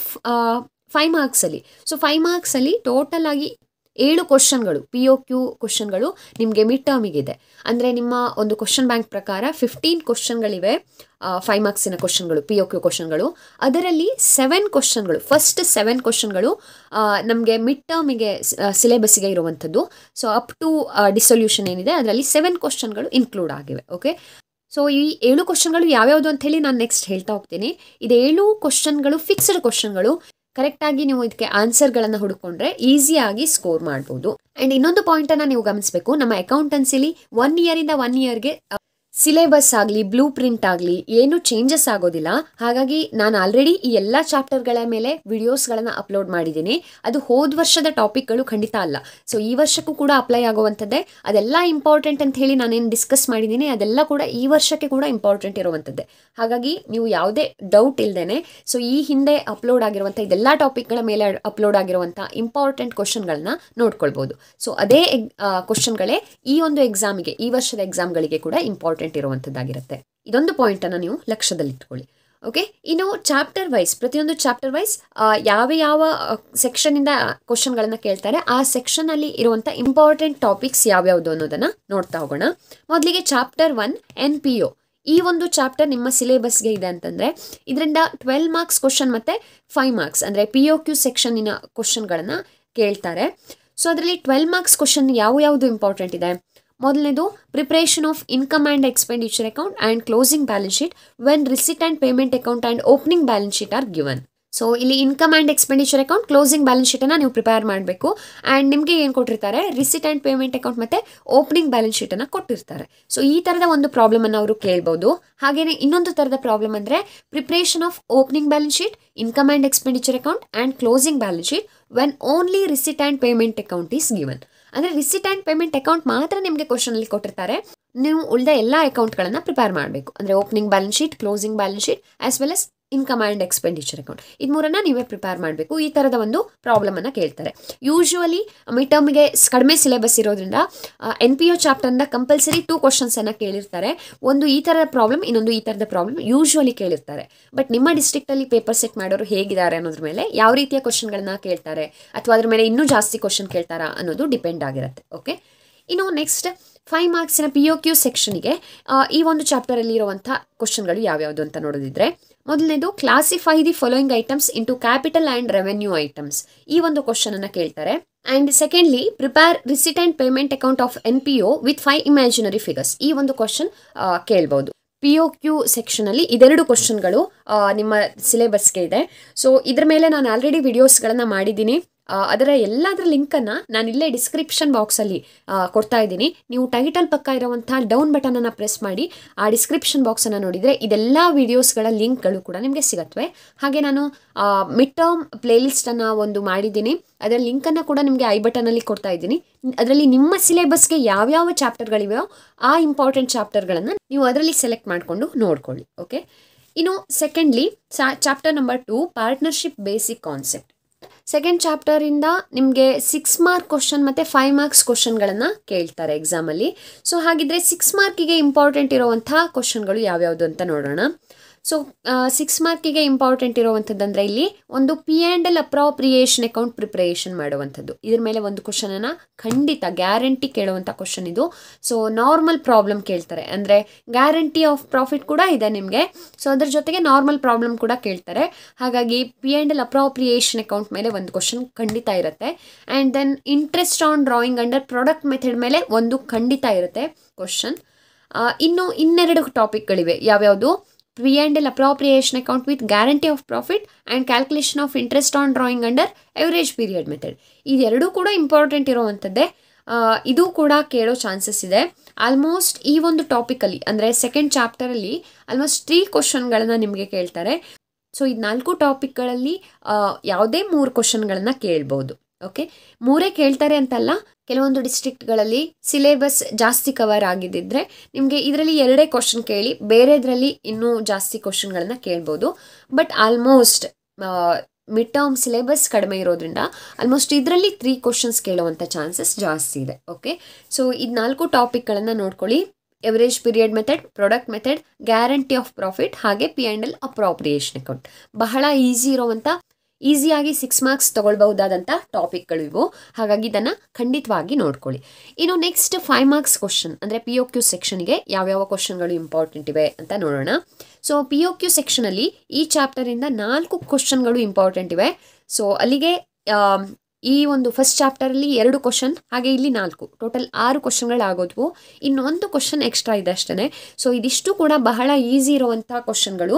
ಫೈವ್ ಮಾರ್ಕ್ಸಲ್ಲಿ ಸೊ ಫೈವ್ ಮಾರ್ಕ್ಸಲ್ಲಿ ಟೋಟಲ್ ಆಗಿ ಏಳು ಕ್ವಶನ್ಗಳು ಪಿ ಒ ಕ್ಯೂ ಕ್ವಶನ್ಗಳು ನಿಮಗೆ ಮಿಡ್ ಟರ್ಮಿಗಿದೆ ಅಂದರೆ ನಿಮ್ಮ ಒಂದು ಕ್ವಶನ್ ಬ್ಯಾಂಕ್ ಪ್ರಕಾರ ಫಿಫ್ಟೀನ್ ಕ್ವಶನ್ಗಳಿವೆ ಫೈವ್ ಮಾರ್ಕ್ಸಿನ ಕ್ವಶನ್ಗಳು ಪಿ ಒ ಕ್ಯೂ ಕ್ವಶನ್ಗಳು ಅದರಲ್ಲಿ ಸೆವೆನ್ ಕ್ವಶನ್ಗಳು ಫಸ್ಟ್ ಸೆವೆನ್ ಕ್ವಶನ್ಗಳು ನಮಗೆ ಮಿಡ್ ಟರ್ಮಿಗೆ ಸಿಲೆಬಸ್ಸಿಗೆ ಇರುವಂಥದ್ದು. ಸೊ ಅಪ್ ಟು ಡಿಸೊಲ್ಯೂಷನ್ ಏನಿದೆ, ಅದರಲ್ಲಿ ಸೆವೆನ್ ಕ್ವಶನ್ಗಳು ಇನ್ಕ್ಲೂಡ್ ಆಗಿವೆ ಓಕೆ ಸೊ ಈ ಏಳು ಕ್ವಶನ್ಗಳು ಯಾವ್ಯಾವುದು ಅಂತ ಹೇಳಿ ನಾನು ನೆಕ್ಸ್ಟ್ ಹೇಳ್ತಾ ಹೋಗ್ತೀನಿ. ಇದು ಏಳು ಕ್ವಶನ್ಗಳು ಫಿಕ್ಸ್ಡ್ ಕ್ವಶನ್ಗಳು ಕರೆಕ್ಟಾಗಿ ನೀವು ಇದಕ್ಕೆ ಆನ್ಸರ್ಗಳನ್ನು ಹುಡುಕೊಂಡ್ರೆ ಈಸಿಯಾಗಿ ಸ್ಕೋರ್ ಮಾಡ್ಬೋದು. ಆ್ಯಂಡ್ ಇನ್ನೊಂದು ಪಾಯಿಂಟನ್ನು ನೀವು ಗಮನಿಸಬೇಕು. ನಮ್ಮ ಅಕೌಂಟೆನ್ಸಿಲಿ ಒನ್ ಇಯರಿಂದ ಒನ್ ಇಯರ್ಗೆ ಸಿಲೆಬಸ್ ಆಗಲಿ ಬ್ಲೂ ಪ್ರಿಂಟ್ ಆಗಲಿ, ಏನು ಚೇಂಜಸ್ ಆಗೋದಿಲ್ಲ. ಹಾಗಾಗಿ ನಾನು ಆಲ್ರೆಡಿ ಈ ಎಲ್ಲ ಚಾಪ್ಟರ್ಗಳ ಮೇಲೆ ವಿಡಿಯೋಸ್ಗಳನ್ನು ಅಪ್ಲೋಡ್ ಮಾಡಿದ್ದೀನಿ. ಅದು ಹೋದ ವರ್ಷದ ಟಾಪಿಕ್ಗಳು ಖಂಡಿತ ಅಲ್ಲ. ಸೊ ಈ ವರ್ಷಕ್ಕೂ ಕೂಡ ಅಪ್ಲೈ ಆಗುವಂಥದ್ದೇ. ಅದೆಲ್ಲ ಇಂಪಾರ್ಟೆಂಟ್ ಅಂತ ಹೇಳಿ ನಾನೇನು ಡಿಸ್ಕಸ್ ಮಾಡಿದ್ದೀನಿ. ಅದೆಲ್ಲ ಕೂಡ ಈ ವರ್ಷಕ್ಕೆ ಕೂಡ ಇಂಪಾರ್ಟೆಂಟ್ ಇರುವಂಥದ್ದೇ. ಹಾಗಾಗಿ ನೀವು ಯಾವುದೇ ಡೌಟ್ ಇಲ್ಲದೇ ಸೊ ಈ ಹಿಂದೆ ಅಪ್ಲೋಡ್ ಆಗಿರುವಂಥ, ಇದೆಲ್ಲ ಟಾಪಿಕ್ಗಳ ಮೇಲೆ ಅಪ್ಲೋಡ್ ಆಗಿರುವಂಥ ಇಂಪಾರ್ಟೆಂಟ್ ಕ್ವಶನ್ಗಳನ್ನ ನೋಡ್ಕೊಳ್ಬೋದು. ಸೊ ಅದೇ ಕ್ವಶನ್ಗಳೇ ಈ ಒಂದು ಎಕ್ಸಾಮಿಗೆ ಈ ವರ್ಷದ ಎಕ್ಸಾಮ್ಗಳಿಗೆ ಕೂಡ ಇಂಪಾರ್ಟೆಂಟ್ ಇರುವಂಥದ್ದಾಗಿರುತ್ತೆ ಇದೊಂದು ಪಾಯಿಂಟನ್ನು ನೀವು ಲಕ್ಷ್ಯದಲ್ಲಿಟ್ಕೊಳ್ಳಿ. ಓಕೆ ಇನ್ನು ಚಾಪ್ಟರ್ ವೈಸ್ ಪ್ರತಿಯೊಂದು ಚಾಪ್ಟರ್ ವೈಸ್ ಯಾವ ಯಾವ ಸೆಕ್ಷನಿಂದ ಕ್ವಶನ್ಗಳನ್ನು ಕೇಳ್ತಾರೆ, ಆ ಸೆಕ್ಷನಲ್ಲಿ ಇರುವಂಥ ಇಂಪಾರ್ಟೆಂಟ್ ಟಾಪಿಕ್ಸ್ ಯಾವ್ಯಾವುದು ಅನ್ನೋದನ್ನು ನೋಡ್ತಾ ಹೋಗೋಣ. ಮೊದಲಿಗೆ chapter one N P O ಈ ಒಂದು ಚಾಪ್ಟರ್ ನಿಮ್ಮ ಸಿಲೆಬಸ್ಗೆ ಇದೆ ಅಂತಂದರೆ, ಇದರಿಂದ ಟ್ವೆಲ್ ಮಾರ್ಕ್ಸ್ ಕ್ವಶನ್ ಮತ್ತು ಫೈವ್ ಮಾರ್ಕ್ಸ್ ಅಂದರೆ ಪಿ ಒ ಕ್ಯೂ ಸೆಕ್ಷನ್ನಿನ ಕ್ವಶನ್ಗಳನ್ನು ಕೇಳ್ತಾರೆ. ಸೊ ಅದರಲ್ಲಿ ಟ್ವೆಲ್ ಮಾರ್ಕ್ಸ್ ಕ್ವಶನ್ ಯಾವ ಯಾವುದು ಇಂಪಾರ್ಟೆಂಟ್ ಇದೆ? ಮೊದಲನೇದು preparation of income and expenditure account and closing balance sheet when receipt and payment account and opening balance sheet are given so ಇಲ್ಲಿ income and expenditure account closing balance ಶೀಟನ್ನು ನೀವು prepare ಮಾಡಬೇಕು. And ನಿಮಗೆ ಏನು ಕೊಟ್ಟಿರ್ತಾರೆ? Receipt and payment account ಮತ್ತು opening balance ಶೀಟನ್ನು ಕೊಟ್ಟಿರ್ತಾರೆ. So ಈ ಥರದ ಒಂದು ಪ್ರಾಬ್ಲಮನ್ನು ಅವರು ಕೇಳ್ಬೋದು. ಹಾಗೆಯೇ ಇನ್ನೊಂದು ಥರದ ಪ್ರಾಬ್ಲಮ್ ಅಂದರೆ preparation of opening balance sheet income and expenditure account and closing balance sheet when only receipt and payment account is given ಅಂದರೆ ರಿಸಿಟ್ ಆ್ಯಂಡ್ ಪೇಮೆಂಟ್ ಅಕೌಂಟ್ ಮಾತ್ರ ನಿಮಗೆ ಕ್ವಶನಲ್ಲಿ ಕೊಟ್ಟಿರ್ತಾರೆ. ನೀವು ಉಳಿದ ಎಲ್ಲ ಅಕೌಂಟ್ಗಳನ್ನು ಪ್ರಿಪೇರ್ ಮಾಡಬೇಕು. ಅಂದರೆ opening balance sheet closing balance sheet as well as income and expenditure account. ಇದು ಮೂರನ್ನು ನೀವೇ ಪ್ರಿಪೇರ್ ಮಾಡಬೇಕು. ಈ ಥರದ ಒಂದು ಪ್ರಾಬ್ಲಮನ್ನು ಕೇಳ್ತಾರೆ. ಯೂಶ್ವಲಿ ಮಿಡ್ ಟರ್ಮ್ಗೆ ಕಡಿಮೆ ಸಿಲೆಬಸ್ ಇರೋದ್ರಿಂದ ಎನ್ ಪಿ ಒ ಚಾಪ್ಟರ್ನ ಕಂಪಲ್ಸರಿ ಟೂ ಕ್ವಶನ್ಸನ್ನು ಕೇಳಿರ್ತಾರೆ. ಒಂದು ಈ ಥರದ ಪ್ರಾಬ್ಲಮ್ ಇನ್ನೊಂದು ಈ ಥರದ ಪ್ರಾಬ್ಲಮ್ ಯೂಶ್ವಲಿ ಕೇಳಿರ್ತಾರೆ. ಬಟ್ ನಿಮ್ಮ ಡಿಸ್ಟ್ರಿಕ್ಟಲ್ಲಿ ಪೇಪರ್ ಸೆಟ್ ಮಾಡೋರು ಹೇಗಿದ್ದಾರೆ ಅನ್ನೋದ್ರ ಮೇಲೆ ಯಾವ ರೀತಿಯ ಕ್ವಶನ್ಗಳನ್ನ ಕೇಳ್ತಾರೆ? ಅಥವಾ ಅದ್ರ ಮೇಲೆ ಇನ್ನೂ ಜಾಸ್ತಿ ಕ್ವಶನ್ ಕೇಳ್ತಾರಾ ಅನ್ನೋದು ಡಿಪೆಂಡ್ ಆಗಿರುತ್ತೆ. ಓಕೆ ಇನ್ನು ನೆಕ್ಸ್ಟ್ ಫೈವ್ ಮಾರ್ಕ್ಸಿನ ಪಿ ಒ ಕ್ಯೂ ಸೆಕ್ಷನ್ಗೆ ಈ ಒಂದು ಚಾಪ್ಟರಲ್ಲಿ ಇರುವಂಥ ಕ್ವಶನ್ಗಳು ಯಾವ್ಯಾವುದು ಅಂತ ನೋಡೋದಿದ್ರೆ, ಮೊದಲನೇದು classify the following items into capital and revenue items ಈ ಒಂದು ಕ್ವಶನನ್ನು ಕೇಳ್ತಾರೆ. And secondly prepare receipt and payment account of N P O with five imaginary figures ಈ ಒಂದು ಕ್ವಶನ್ ಕೇಳ್ಬೋದು. ಪಿ ಒ ಕ್ಯೂ ಸೆಕ್ಷನಲ್ಲಿ ಇದೆರಡು ಕ್ವಶನ್ಗಳು ನಿಮ್ಮ ಸಿಲೆಬಸ್ಗೆ ಇದೆ. ಸೊ ಇದ್ರ ಮೇಲೆ ನಾನು ಆಲ್ರೆಡಿ ವಿಡಿಯೋಸ್ಗಳನ್ನು ಮಾಡಿದ್ದೀನಿ. ಅದರ ಎಲ್ಲದರ ಲಿಂಕನ್ನು ನಾನು ಇಲ್ಲೇ ಡಿಸ್ಕ್ರಿಪ್ಷನ್ ಬಾಕ್ಸಲ್ಲಿ ಕೊಡ್ತಾ ಇದ್ದೀನಿ. ನೀವು ಟೈಟಲ್ ಪಕ್ಕ ಇರೋವಂಥ ಡೌನ್ ಬಟನನ್ನು ಪ್ರೆಸ್ ಮಾಡಿ, ಆ ಡಿಸ್ಕ್ರಿಪ್ಷನ್ ಬಾಕ್ಸನ್ನು ನೋಡಿದರೆ ಇದೆಲ್ಲ ವೀಡಿಯೋಸ್ಗಳ ಲಿಂಕ್ಗಳು ಕೂಡ ನಿಮಗೆ ಸಿಗತ್ವೆ. ಹಾಗೆ ನಾನು ಮಿಡ್ ಟರ್ಮ್ ಪ್ಲೇಲಿಸ್ಟನ್ನು ಒಂದು ಮಾಡಿದ್ದೀನಿ. ಅದರ ಲಿಂಕನ್ನು ಕೂಡ ನಿಮಗೆ ಐ ಬಟನಲ್ಲಿ ಕೊಡ್ತಾ ಇದ್ದೀನಿ. ಅದರಲ್ಲಿ ನಿಮ್ಮ ಸಿಲೆಬಸ್ಗೆ ಯಾವ್ಯಾವ ಚಾಪ್ಟರ್ಗಳಿವೆಯೋ ಆ ಇಂಪಾರ್ಟೆಂಟ್ ಚಾಪ್ಟರ್ಗಳನ್ನು ನೀವು ಅದರಲ್ಲಿ ಸೆಲೆಕ್ಟ್ ಮಾಡಿಕೊಂಡು ನೋಡ್ಕೊಳ್ಳಿ ಓಕೆ ಇನ್ನು secondly chapter number two partnership basic concept second ಚಾಪ್ಟರಿಂದ ನಿಮಗೆ ಸಿಕ್ಸ್ ಮಾರ್ಕ್ ಕ್ವಶನ್ ಮತ್ತು ಫೈವ್ ಮಾರ್ಕ್ಸ್ ಕ್ವಶನ್ಗಳನ್ನು ಕೇಳ್ತಾರೆ ಎಕ್ಸಾಮಲ್ಲಿ ಸೊ ಹಾಗಿದ್ರೆ ಸಿಕ್ಸ್ ಮಾರ್ಕಿಗೆ ಇಂಪಾರ್ಟೆಂಟ್ ಇರುವಂತಹ ಕ್ವಶನ್ಗಳು ಯಾವ್ಯಾವುದು ಅಂತ ನೋಡೋಣ. ಸೊ ಸಿಕ್ಸ್ ಮಾರ್ಕಿಗೆ ಇಂಪಾರ್ಟೆಂಟ್ ಇರುವಂಥದ್ದಂದರೆ ಇಲ್ಲಿ ಒಂದು P and L appropriation account preparation ಮಾಡುವಂಥದ್ದು. ಇದ್ರ ಮೇಲೆ ಒಂದು ಕ್ವಶನನ್ನು ಖಂಡಿತ ಗ್ಯಾರಂಟಿ ಕೇಳುವಂಥ ಕ್ವಶನ್ ಇದು. ಸೊ ನಾರ್ಮಲ್ ಪ್ರಾಬ್ಲಮ್ ಕೇಳ್ತಾರೆ. ಅಂದರೆ ಗ್ಯಾರಂಟಿ ಆಫ್ ಪ್ರಾಫಿಟ್ ಕೂಡ ಇದೆ ನಿಮಗೆ. ಸೊ ಅದ್ರ ಜೊತೆಗೆ ನಾರ್ಮಲ್ ಪ್ರಾಬ್ಲಮ್ ಕೂಡ ಕೇಳ್ತಾರೆ. ಹಾಗಾಗಿ P and L appropriation account ಮೇಲೆ ಒಂದು ಕ್ವಶನ್ ಖಂಡಿತ ಇರುತ್ತೆ. And then interest on drawing under product method ಮೇಲೆ ಒಂದು ಖಂಡಿತ ಇರುತ್ತೆ ಕ್ವಶನ್ ಇನ್ನು ಇನ್ನೆರಡು ಟಾಪಿಕ್ಗಳಿವೆ ಯಾವ್ಯಾವುದು? L appropriation account with guarantee of profit and calculation of interest on drawing under average period method ಇದೆರಡೂ ಕೂಡ ಇಂಪಾರ್ಟೆಂಟ್ ಇರುವಂಥದ್ದೇ ಇದು ಕೂಡ ಕೇಳೋ ಚಾನ್ಸಸ್ ಇದೆ. ಆಲ್ಮೋಸ್ಟ್ ಈ ಒಂದು ಟಾಪಿಕಲ್ಲಿ ಅಂದರೆ ಸೆಕೆಂಡ್ ಚಾಪ್ಟರಲ್ಲಿ ಆಲ್ಮೋಸ್ಟ್ ತ್ರೀ ಕ್ವಶನ್ಗಳನ್ನು ನಿಮಗೆ ಕೇಳ್ತಾರೆ. ಸೊ ಇದು ನಾಲ್ಕು ಟಾಪಿಕ್ಗಳಲ್ಲಿ ಯಾವುದೇ ಮೂರು ಕ್ವಶನ್ಗಳನ್ನು ಕೇಳ್ಬೋದು. ಓಕೆ ಮೂರೇ ಕೇಳ್ತಾರೆ ಅಂತಲ್ಲ, ಕೆಲವೊಂದು ಡಿಸ್ಟ್ರಿಕ್ಟ್ಗಳಲ್ಲಿ ಸಿಲೆಬಸ್ ಜಾಸ್ತಿ ಕವರ್ ಆಗಿದ್ದಿದ್ರೆ ನಿಮಗೆ ಇದರಲ್ಲಿ ಎರಡೇ ಕ್ವಶನ್ ಕೇಳಿ, ಬೇರೆದರಲ್ಲಿ ಇನ್ನೂ ಜಾಸ್ತಿ ಕ್ವಶನ್ಗಳನ್ನ ಕೇಳ್ಬೋದು. But almost mid term syllabus ಕಡಿಮೆ ಇರೋದ್ರಿಂದ ಆಲ್ಮೋಸ್ಟ್ ಇದರಲ್ಲಿ ತ್ರೀ ಕ್ವಶನ್ಸ್ ಕೇಳುವಂಥ ಚಾನ್ಸಸ್ ಜಾಸ್ತಿ ಇದೆ. ಓಕೆ ಸೊ ಇದು ನಾಲ್ಕು ಟಾಪಿಕ್ಗಳನ್ನು ನೋಡ್ಕೊಳ್ಳಿ. Average period method product method guarantee of profit ಹಾಗೆ P and L appropriation account ಬಹಳ ಈಸಿ ಇರುವಂಥ ಈಸಿಯಾಗಿ ಸಿಕ್ಸ್ ಮಾರ್ಕ್ಸ್ ತೊಗೊಳ್ಬಹುದಾದಂಥ ಟಾಪಿಕ್ಗಳು ಇವು. ಹಾಗಾಗಿ ಇದನ್ನು ಖಂಡಿತವಾಗಿ ನೋಡ್ಕೊಳ್ಳಿ. ಇನ್ನು ನೆಕ್ಸ್ಟ್ ಫೈವ್ ಮಾರ್ಕ್ಸ್ ಕ್ವಶನ್ ಅಂದರೆ ಪಿ ಒ ಕ್ಯೂ ಸೆಕ್ಷನ್ಗೆ ಯಾವ್ಯಾವ ಕ್ವಶನ್ಗಳು ಇಂಪಾರ್ಟೆಂಟ್ ಇವೆ ಅಂತ ನೋಡೋಣ. ಸೊ ಪಿ ಒ ಕ್ಯೂ ಸೆಕ್ಷನಲ್ಲಿ ಈ ಚಾಪ್ಟರಿಂದ ನಾಲ್ಕು ಕ್ವಶನ್ಗಳು ಇಂಪಾರ್ಟೆಂಟ್ ಇವೆ. ಸೊ ಅಲ್ಲಿಗೆ ಈ ಒಂದು ಫಸ್ಟ್ ಚಾಪ್ಟರಲ್ಲಿ ಎರಡು ಕ್ವಶನ್ ಹಾಗೆ ಇಲ್ಲಿ ನಾಲ್ಕು. ಟೋಟಲ್ ಆರು ಕ್ವಶನ್ಗಳಾಗೋದ್ವು ಇನ್ನೊಂದು ಕ್ವಶನ್ ಎಕ್ಸ್ಟ್ರಾ ಇದೆ ಅಷ್ಟೇ ಸೊ ಇದಿಷ್ಟು ಕೂಡ ಬಹಳ ಈಸಿ ಇರುವಂಥ ಕ್ವಶನ್ಗಳು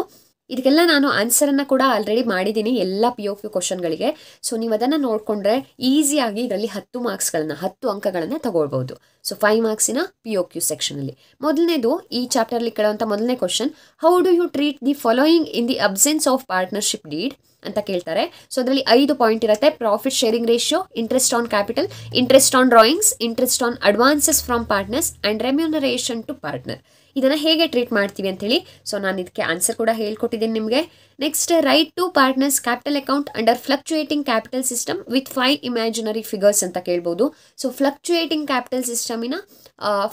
ಇದಕ್ಕೆಲ್ಲ ನಾನು ಆನ್ಸರನ್ನು ಕೂಡ ಆಲ್ರೆಡಿ ಮಾಡಿದ್ದೀನಿ ಎಲ್ಲ ಪಿ ಒ ಕ್ಯೂ ಕ್ವಶನ್ಗಳಿಗೆ ಸೊ ನೀವು ಅದನ್ನು ನೋಡಿಕೊಂಡ್ರೆ ಈಸಿಯಾಗಿ ಇದರಲ್ಲಿ ಹತ್ತು ಮಾರ್ಕ್ಸ್ಗಳನ್ನು ಹತ್ತು ಅಂಕಗಳನ್ನು ತಗೊಳ್ಬೋದು. ಸೊ ಫೈವ್ ಮಾರ್ಕ್ಸಿನ ಪಿ ಒ ಕ್ಯೂ ಸೆಕ್ಷನಲ್ಲಿ ಮೊದಲನೇದು, ಈ ಚಾಪ್ಟರ್ಲಿ ಕೇಳುವಂಥ ಮೊದಲನೇ question how do you treat the following in the absence of partnership deed ಅಂತ ಕೇಳ್ತಾರೆ. ಸೊ ಅದರಲ್ಲಿ ಐದು ಪಾಯಿಂಟ್ ಇರುತ್ತೆ. Profit sharing ratio interest on capital interest on drawings interest on advances from partners and remuneration to partner ಇದನ್ನು ಹೇಗೆ treat ಮಾಡ್ತೀವಿ ಅಂತೇಳಿ. So ನಾನು ಇದಕ್ಕೆ ಆನ್ಸರ್ ಕೂಡ ಹೇಳ್ಕೊಟ್ಟಿದ್ದೀನಿ ನಿಮಗೆ. Next write two partners capital account under fluctuating capital system with five imaginary figures ಅಂತ ಕೇಳ್ಬೋದು. ಸೊ ಫ್ಲಕ್ಚುಯೇಟಿಂಗ್ ಕ್ಯಾಪಿಟಲ್ ಸಿಸ್ಟಮಿನ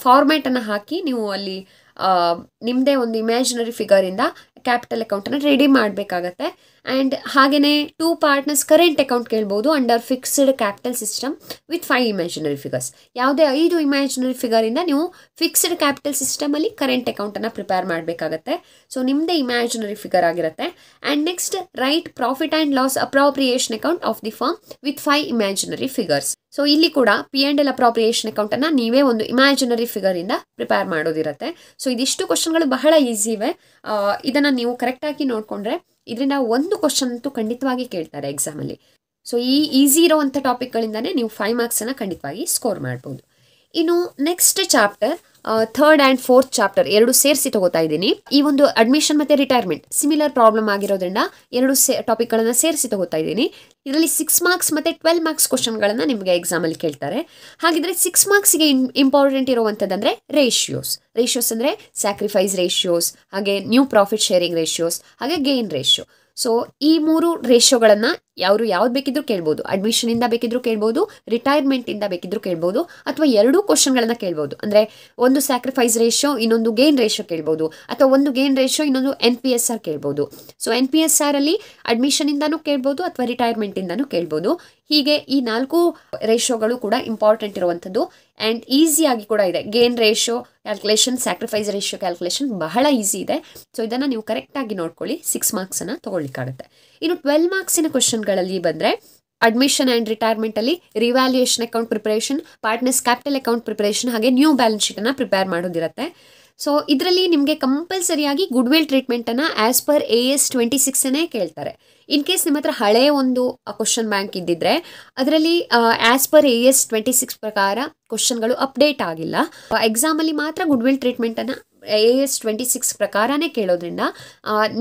ಫಾರ್ಮ್ಯಾಟನ್ನು ಹಾಕಿ ನೀವು ಅಲ್ಲಿ ನಿಮ್ಮದೇ ಒಂದು ಇಮ್ಯಾಜಿನರಿ ಫಿಗರಿಂದ ಕ್ಯಾಪಿಟಲ್ ಅಕೌಂಟನ್ನು ರೆಡಿ ಮಾಡಬೇಕಾಗತ್ತೆ. ಆ್ಯಂಡ್ ಹಾಗೆಯೇ ಟೂ ಪಾರ್ಟ್ನರ್ಸ್ ಕರೆಂಟ್ ಅಕೌಂಟ್ ಕೇಳ್ಬೋದು under fixed capital system with five imaginary figures ಯಾವುದೇ ಐದು ಇಮ್ಯಾಜಿನರಿ ಫಿಗರಿಂದ ನೀವು ಫಿಕ್ಸ್ಡ್ ಕ್ಯಾಪಿಟಲ್ ಸಿಸ್ಟಮಲ್ಲಿ ಕರೆಂಟ್ ಅಕೌಂಟನ್ನು ಪ್ರಿಪೇರ್ ಮಾಡಬೇಕಾಗತ್ತೆ. ಸೊ ನಿಮ್ಮದೇ ಇಮ್ಯಾಜಿನರಿ ಫಿಗರ್ ಆಗಿರುತ್ತೆ. And next write profit and loss appropriation account of the firm with five imaginary figures so ಇಲ್ಲಿ ಕೂಡ ಪಿ ಆ್ಯಂಡ್ ಎಲ್ ಅಪ್ರಾಪ್ರಿಯೇಷನ್ ಅಕೌಂಟನ್ನು ನೀವೇ ಒಂದು ಇಮ್ಯಾಜಿನರಿ ಫಿಗರಿಂದ ಪ್ರಿಪೇರ್ ಮಾಡೋದಿರುತ್ತೆ. ಸೊ ಇದಿಷ್ಟು ಕ್ವಶನ್ಗಳು ಬಹಳ ಈಸಿ ಇವೆ. ಇದನ್ನು ನೀವು ಕರೆಕ್ಟಾಗಿ ನೋಡಿಕೊಂಡ್ರೆ ಇದರಿಂದ ಒಂದು ಕ್ವಶನ್ ಅಂತೂ ಖಂಡಿತವಾಗಿ ಕೇಳ್ತಾರೆ ಎಕ್ಸಾಮಲ್ಲಿ ಸೊ ಈ ಈಸಿ ಇರೋವಂಥ ಟಾಪಿಕ್ಗಳಿಂದನೇ ನೀವು ಫೈವ್ ಮಾರ್ಕ್ಸನ್ನು ಖಂಡಿತವಾಗಿ ಸ್ಕೋರ್ ಮಾಡ್ಬೋದು. ಇನ್ನು next chapter third and fourth chapter ಎರಡು ಸೇರಿಸಿ ತಗೋತಾ ಇದ್ದೀನಿ. ಈ ಒಂದು ಅಡ್ಮಿಷನ್ ಮತ್ತು ರಿಟೈರ್ಮೆಂಟ್ ಸಿಮಿಲರ್ ಪ್ರಾಬ್ಲಮ್ ಆಗಿರೋದ್ರಿಂದ ಎರಡು ಸೇ ಟಾಪಿಕ್ಗಳನ್ನು ಸೇರಿಸಿ ತಗೋತಾ ಇದ್ದೀನಿ. ಇದರಲ್ಲಿ ಸಿಕ್ಸ್ ಮಾರ್ಕ್ಸ್ ಮತ್ತು ಟ್ವೆಲ್ ಮಾರ್ಕ್ಸ್ ಕ್ವಶನ್ಗಳನ್ನು ನಿಮಗೆ ಎಕ್ಸಾಮಲ್ಲಿ ಕೇಳ್ತಾರೆ. ಹಾಗಿದ್ರೆ ಸಿಕ್ಸ್ ಮಾರ್ಕ್ಸಿಗೆ ಇಂಪಾರ್ಟೆಂಟ್ ಇರುವಂಥದ್ದಂದರೆ ರೇಷಿಯೋಸ್ ರೇಷಿಯೋಸ್ ಅಂದರೆ ಸ್ಯಾಕ್ರಿಫೈಸ್ ರೇಷಿಯೋಸ್ ಹಾಗೆ ನ್ಯೂ ಪ್ರಾಫಿಟ್ ಶೇರಿಂಗ್ ರೇಷಿಯೋಸ್ ಹಾಗೆ ಗೇನ್ ರೇಷಿಯೋ ಸೊ ಈ ಮೂರು ರೇಷಿಯೋಗಳನ್ನು ಯಾರು ಯಾವ್ದು ಬೇಕಿದ್ರೂ ಕೇಳ್ಬೋದು. ಅಡ್ಮಿಷನಿಂದ ಬೇಕಿದ್ರೂ ಕೇಳ್ಬೋದು ರಿಟೈರ್ಮೆಂಟಿಂದ ಬೇಕಿದ್ರು ಕೇಳ್ಬೋದು, ಅಥವಾ ಎರಡೂ ಕ್ವಶನ್ಗಳನ್ನು ಕೇಳ್ಬೋದು. ಅಂದರೆ ಒಂದು ಸ್ಯಾಕ್ರಿಫೈಸ್ ರೇಷೋ ಇನ್ನೊಂದು ಗೇನ್ ರೇಷೋ ಕೇಳ್ಬೋದು, ಅಥವಾ ಒಂದು ಗೇನ್ ರೇಷೋ ಇನ್ನೊಂದು ಎನ್ ಪಿ ಎಸ್ ಆರ್ ಕೇಳ್ಬೋದು. ಸೊ ಎನ್ ಪಿ ಎಸ್ ಆರಲ್ಲಿ ಅಡ್ಮಿಷನಿಂದನೂ ಕೇಳ್ಬೋದು, ಅಥವಾ ರಿಟೈರ್ಮೆಂಟಿಂದನೂ ಕೇಳ್ಬೋದು. ಹೀಗೆ ಈ ನಾಲ್ಕು ರೇಷೋಗಳು ಕೂಡ ಇಂಪಾರ್ಟೆಂಟ್ ಇರುವಂಥದ್ದು. ಆ್ಯಂಡ್ ಈಸಿಯಾಗಿ ಕೂಡ ಇದೆ. Gain ratio calculation sacrifice ratio calculation ಬಹಳ ಈಸಿ ಇದೆ. ಸೊ ಇದನ್ನು ನೀವು ಕರೆಕ್ಟಾಗಿ ನೋಡ್ಕೊಳ್ಳಿ. ಸಿಕ್ಸ್ ಮಾರ್ಕ್ಸನ್ನು ತೊಗೊಳ್ಲಿಕ್ಕಾಗುತ್ತೆ ಇನ್ನು ಟ್ವೆಲ್ ಮಾರ್ಕ್ಸಿನ ಕ್ವಶನ್ಗಳಲ್ಲಿ ಬಂದರೆ admission and ರಿಟೈರ್ಮೆಂಟಲ್ಲಿ revaluation account preparation partners capital account preparation ಹಾಗೆ ನ್ಯೂ ಬ್ಯಾಲೆನ್ಸ್ ಶೀಟನ್ನು ಪ್ರಿಪೇರ್ ಮಾಡೋದಿರುತ್ತೆ. ಸೊ ಇದರಲ್ಲಿ ನಿಮಗೆ ಕಂಪಲ್ಸರಿಯಾಗಿ goodwill ಟ್ರೀಟ್ಮೆಂಟನ್ನು as per A S twenty ಸಿಕ್ಸನ್ನೇ ಕೇಳ್ತಾರೆ. ಇನ್ ಕೇಸ್ ನಿಮ್ಮ ಹತ್ರ ಹಳೆಯ ಒಂದು ಕ್ವಶನ್ ಬ್ಯಾಂಕ್ ಇದ್ದಿದ್ರೆ, ಅದರಲ್ಲಿ as per A S twenty six ಪ್ರಕಾರ ಕ್ವಶನ್ಗಳು ಅಪ್ಡೇಟ್ ಆಗಿಲ್ಲ. ಎಕ್ಸಾಮಲ್ಲಿ ಮಾತ್ರ ಗುಡ್ ವಿಲ್ ಟ್ರೀಟ್ಮೆಂಟನ್ನು ಎ ಎಸ್ ಟ್ವೆಂಟಿ ಸಿಕ್ಸ್ ಪ್ರಕಾರನೇ ಕೇಳೋದ್ರಿಂದ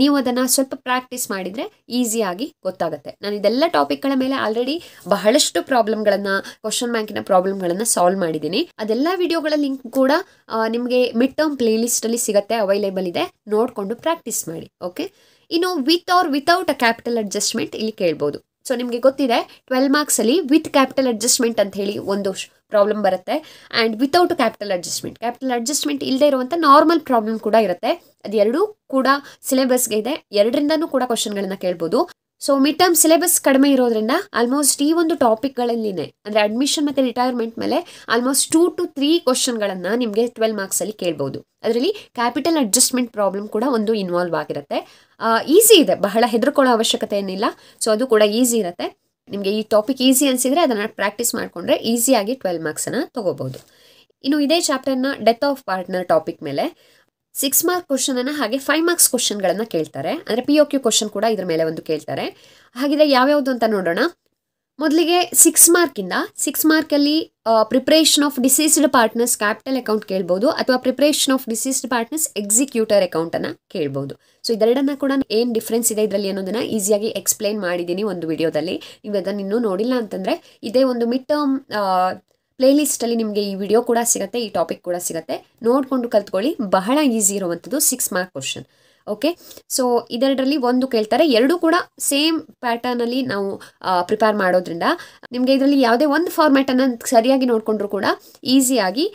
ನೀವು ಅದನ್ನು ಸ್ವಲ್ಪ ಪ್ರಾಕ್ಟೀಸ್ ಮಾಡಿದರೆ ಈಸಿಯಾಗಿ ಗೊತ್ತಾಗುತ್ತೆ. ನಾನು ಇದೆಲ್ಲ ಟಾಪಿಕ್ಗಳ ಮೇಲೆ ಆಲ್ರೆಡಿ ಬಹಳಷ್ಟು ಪ್ರಾಬ್ಲಮ್ಗಳನ್ನು ಕ್ವಶನ್ ಬ್ಯಾಂಕಿನ ಪ್ರಾಬ್ಲಮ್ಗಳನ್ನು ಸಾಲ್ವ್ ಮಾಡಿದ್ದೀನಿ. ಅದೆಲ್ಲ ವಿಡಿಯೋಗಳ ಲಿಂಕ್ ಕೂಡ ನಿಮಗೆ ಮಿಡ್ ಟರ್ಮ್ ಪ್ಲೇಲಿಸ್ಟಲ್ಲಿ ಸಿಗುತ್ತೆ ಅವೈಲೇಬಲ್ ಇದೆ. ನೋಡಿಕೊಂಡು ಪ್ರಾಕ್ಟೀಸ್ ಮಾಡಿ ಓಕೆ ಇನ್ನು with or without a capital adjustment ಇಲ್ಲಿ ಕೇಳ್ಬೋದು. ಸೊ ನಿಮಗೆ ಗೊತ್ತಿದೆ ಟ್ವೆಲ್ ಮಾರ್ಕ್ಸಲ್ಲಿ ವಿತ್ ಕ್ಯಾಪಿಟಲ್ ಅಡ್ಜಸ್ಟ್ಮೆಂಟ್ ಅಂತ ಹೇಳಿ ಒಂದು ಪ್ರಾಬ್ಲಮ್ ಬರುತ್ತೆ. And without capital adjustment capital adjustment ಇಲ್ಲದೆ ಇರುವಂಥ ನಾರ್ಮಲ್ ಪ್ರಾಬ್ಲಮ್ ಕೂಡ ಇರುತ್ತೆ. ಅದು ಎರಡೂ ಕೂಡ ಸಿಲೆಬಸ್ಗೆ ಇದೆ. ಎರಡರಿಂದನೂ ಕೂಡ ಕ್ವಶನ್ಗಳನ್ನ ಕೇಳ್ಬೋದು. ಸೊ ಮಿಡ್ ಟರ್ಮ್ ಸಿಲೆಬಸ್ ಕಡಿಮೆ ಇರೋದ್ರಿಂದ ಆಲ್ಮೋಸ್ಟ್ ಈ ಒಂದು ಟಾಪಿಕ್ಗಳಲ್ಲಿನೇ ಅಂದರೆ ಅಡ್ಮಿಷನ್ ಮತ್ತು ರಿಟೈರ್ಮೆಂಟ್ ಮೇಲೆ ಆಲ್ಮೋಸ್ಟ್ ಟೂ ಟು ತ್ರೀ ಕ್ವಶನ್ಗಳನ್ನು ನಿಮಗೆ ಟ್ವೆಲ್ ಮಾರ್ಕ್ಸಲ್ಲಿ ಕೇಳ್ಬೋದು. ಅದರಲ್ಲಿ ಕ್ಯಾಪಿಟಲ್ ಅಡ್ಜಸ್ಟ್ಮೆಂಟ್ ಪ್ರಾಬ್ಲಮ್ ಕೂಡ ಒಂದು ಇನ್ವಾಲ್ವ್ ಆಗಿರುತ್ತೆ. ಈಸಿ ಇದೆ. ಬಹಳ ಹೆದರ್ಕೊಳ್ಳೋ ಅವಶ್ಯಕತೆ ಏನಿಲ್ಲ. ಸೊ ಅದು ಕೂಡ ಈಸಿ ಇರುತ್ತೆ. ನಿಮಗೆ ಈ ಟಾಪಿಕ್ ಈಸಿ ಅನಿಸಿದರೆ ಅದನ್ನು ಪ್ರಾಕ್ಟೀಸ್ ಮಾಡಿಕೊಂಡ್ರೆ ಈಸಿಯಾಗಿ ಟ್ವೆಲ್ ಮಾರ್ಕ್ಸನ್ನು ತೊಗೋಬೋದು. ಇನ್ನು ಇದೇ ಚಾಪ್ಟರ್ನ ಡೆತ್ ಆಫ್ ಪಾರ್ಟ್ನರ್ ಟಾಪಿಕ್ ಮೇಲೆ ಸಿಕ್ಸ್ ಮಾರ್ಕ್ ಕ್ವಶನನ್ನು ಹಾಗೆ ಫೈವ್ ಮಾರ್ಕ್ಸ್ ಕ್ವಶನ್ಗಳನ್ನು ಕೇಳ್ತಾರೆ. ಅಂದರೆ ಪಿ ಓ ಕ್ಯೂ ಕ್ವಶನ್ ಕೂಡ ಇದ್ರ ಮೇಲೆ ಒಂದು ಕೇಳ್ತಾರೆ. ಹಾಗಿದ್ರೆ ಯಾವ್ಯಾವುದು ಅಂತ ನೋಡೋಣ. ಮೊದಲಿಗೆ ಸಿಕ್ಸ್ ಮಾರ್ಕಿಂದ six ಮಾರ್ಕಲ್ಲಿ preparation of deceased partners capital account ಕೇಳ್ಬೋದು, ಅಥವಾ preparation of deceased partners executor ಅಕೌಂಟನ್ನು ಕೇಳ್ಬೋದು. ಸೊ ಇದೆರಡನ್ನ ಕೂಡ ಏನು ಡಿಫ್ರೆನ್ಸ್ ಇದೆ ಇದರಲ್ಲಿ ಅನ್ನೋದನ್ನ ಈಸಿಯಾಗಿ ಎಕ್ಸ್ಪ್ಲೇನ್ ಮಾಡಿದ್ದೀನಿ ಒಂದು ವಿಡಿಯೋದಲ್ಲಿ. ನೀವು ಅದನ್ನು ಇನ್ನೂ ನೋಡಿಲ್ಲ ಅಂತಂದರೆ, ಇದೇ ಒಂದು ಮಿಡ್ ಟರ್ಮ್ ಪ್ಲೇಲಿಸ್ಟಲ್ಲಿ ನಿಮಗೆ ಈ ವಿಡಿಯೋ ಕೂಡ ಸಿಗುತ್ತೆ, ಈ ಟಾಪಿಕ್ ಕೂಡ ಸಿಗುತ್ತೆ. ನೋಡಿಕೊಂಡು ಕಲ್ತ್ಕೊಳ್ಳಿ, ಬಹಳ ಈಸಿ ಇರುವಂಥದ್ದು six mark question okay so ಇದೆರಡರಲ್ಲಿ ಒಂದು ಕೇಳ್ತಾರೆ. ಎರಡೂ ಕೂಡ ಸೇಮ್ ಪ್ಯಾಟರ್ನಲ್ಲಿ ನಾವು ಪ್ರಿಪೇರ್ ಮಾಡೋದ್ರಿಂದ ನಿಮಗೆ ಇದರಲ್ಲಿ ಯಾವುದೇ ಒಂದು ಫಾರ್ಮ್ಯಾಟನ್ನು ಸರಿಯಾಗಿ ನೋಡಿಕೊಂಡ್ರೂ ಕೂಡ ಈಸಿಯಾಗಿ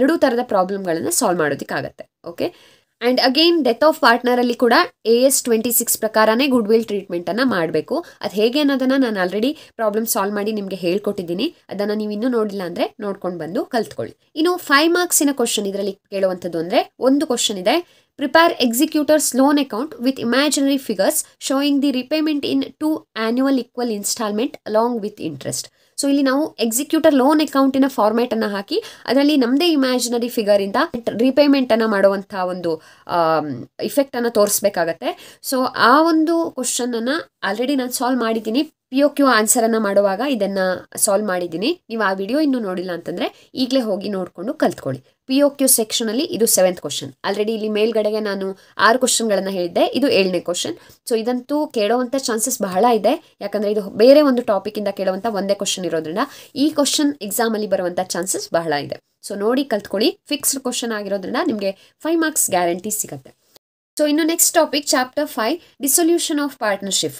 ಎರಡೂ ಥರದ ಪ್ರಾಬ್ಲಮ್ಗಳನ್ನು solve ಮಾಡೋದಕ್ಕಾಗತ್ತೆ. Okay and again death of ಪಾರ್ಟ್ನರಲ್ಲಿ ಕೂಡ ಎ ಎಸ್ ಟ್ವೆಂಟಿ ಸಿಕ್ಸ್ ಪ್ರಕಾರನೇ ಗುಡ್ ವಿಲ್ ಟ್ರೀಟ್ಮೆಂಟನ್ನು ಮಾಡಬೇಕು. ಅದು ಹೇಗೆ ಅನ್ನೋದನ್ನು ನಾನು ಆಲ್ರೆಡಿ ಪ್ರಾಬ್ಲಮ್ ಸಾಲ್ವ್ ಮಾಡಿ ನಿಮಗೆ ಹೇಳ್ಕೊಟ್ಟಿದ್ದೀನಿ. ಅದನ್ನು ನೀವು ಇನ್ನೂ ನೋಡಿಲ್ಲ ಅಂದರೆ ನೋಡ್ಕೊಂಡು ಬಂದು ಕಲ್ತ್ಕೊಳ್ಳಿ. ಇನ್ನು ಫೈವ್ ಮಾರ್ಕ್ಸಿನ ಕ್ವಶನ್ ಇದರಲ್ಲಿ ಕೇಳುವಂಥದ್ದು ಅಂದರೆ, ಒಂದು ಕ್ವಶನ್ ಇದೆ. Prepare executors loan account with imaginary figures showing the repayment in two annual equal installment along with interest. So ಇಲ್ಲಿ ನಾವು ಎಕ್ಸಿಕ್ಯೂಟರ್ ಲೋನ್ ಅಕೌಂಟಿನ ಫಾರ್ಮ್ಯಾಟನ್ನು ಹಾಕಿ, ಅದರಲ್ಲಿ ನಮ್ಮದೇ ಇಮ್ಯಾಜಿನರಿ ಫಿಗರಿಂದ ರಿಪೇಮೆಂಟನ್ನು ಮಾಡುವಂಥ ಒಂದು ಇಫೆಕ್ಟನ್ನು ತೋರಿಸ್ಬೇಕಾಗತ್ತೆ ಸೊ ಆ ಒಂದು ಕ್ವಶನನ್ನು ಆಲ್ರೆಡಿ ನಾನು ಸಾಲ್ವ್ ಮಾಡಿದ್ದೀನಿ. ಪಿ ಒ ಕ್ಯೂ ಆನ್ಸರನ್ನು ಮಾಡುವಾಗ ಇದನ್ನು ಸಾಲ್ವ್ ಮಾಡಿದ್ದೀನಿ. ನೀವು ಆ ವಿಡಿಯೋ ಇನ್ನೂ ನೋಡಿಲ್ಲ ಅಂತಂದರೆ ಈಗಲೇ ಹೋಗಿ ನೋಡಿಕೊಂಡು ಕಲ್ತ್ಕೊಳ್ಳಿ. ಪಿ ಒ ಕ್ಯೂ ಸೆಕ್ಷನಲ್ಲಿ ಇದು ಸೆವೆಂತ್ ಕ್ವಶನ್ ಆಲ್ರೆಡಿ ಇಲ್ಲಿ ಮೇಲ್ಗಡೆಗೆ ನಾನು ಆರು ಕ್ವಶನ್ಗಳನ್ನು ಹೇಳಿದ್ದೆ. ಇದು ಏಳನೇ ಕ್ವಶನ್ ಸೊ ಇದಂತೂ ಕೇಳೋವಂಥ ಚಾನ್ಸಸ್ ಬಹಳ ಇದೆ. ಯಾಕಂದರೆ ಇದು ಬೇರೆ ಒಂದು ಟಾಪಿಕಿಂದ ಕೇಳುವಂಥ ಒಂದೇ ಕ್ವಶನ್ ಇರೋದ್ರಿಂದ ಈ ಕ್ವಶನ್ ಎಕ್ಸಾಮಲ್ಲಿ ಬರುವಂಥ ಚಾನ್ಸಸ್ ಬಹಳ ಇದೆ. ಸೊ ನೋಡಿ ಕಲ್ತ್ಕೊಳ್ಳಿ. ಫಿಕ್ಸ್ಡ್ ಕ್ವಶನ್ ಆಗಿರೋದ್ರಿಂದ ನಿಮಗೆ ಫೈವ್ ಮಾರ್ಕ್ಸ್ ಗ್ಯಾರಂಟಿ ಸಿಗುತ್ತೆ. ಸೊ ಇನ್ನು next topic chapter five dissolution of partnership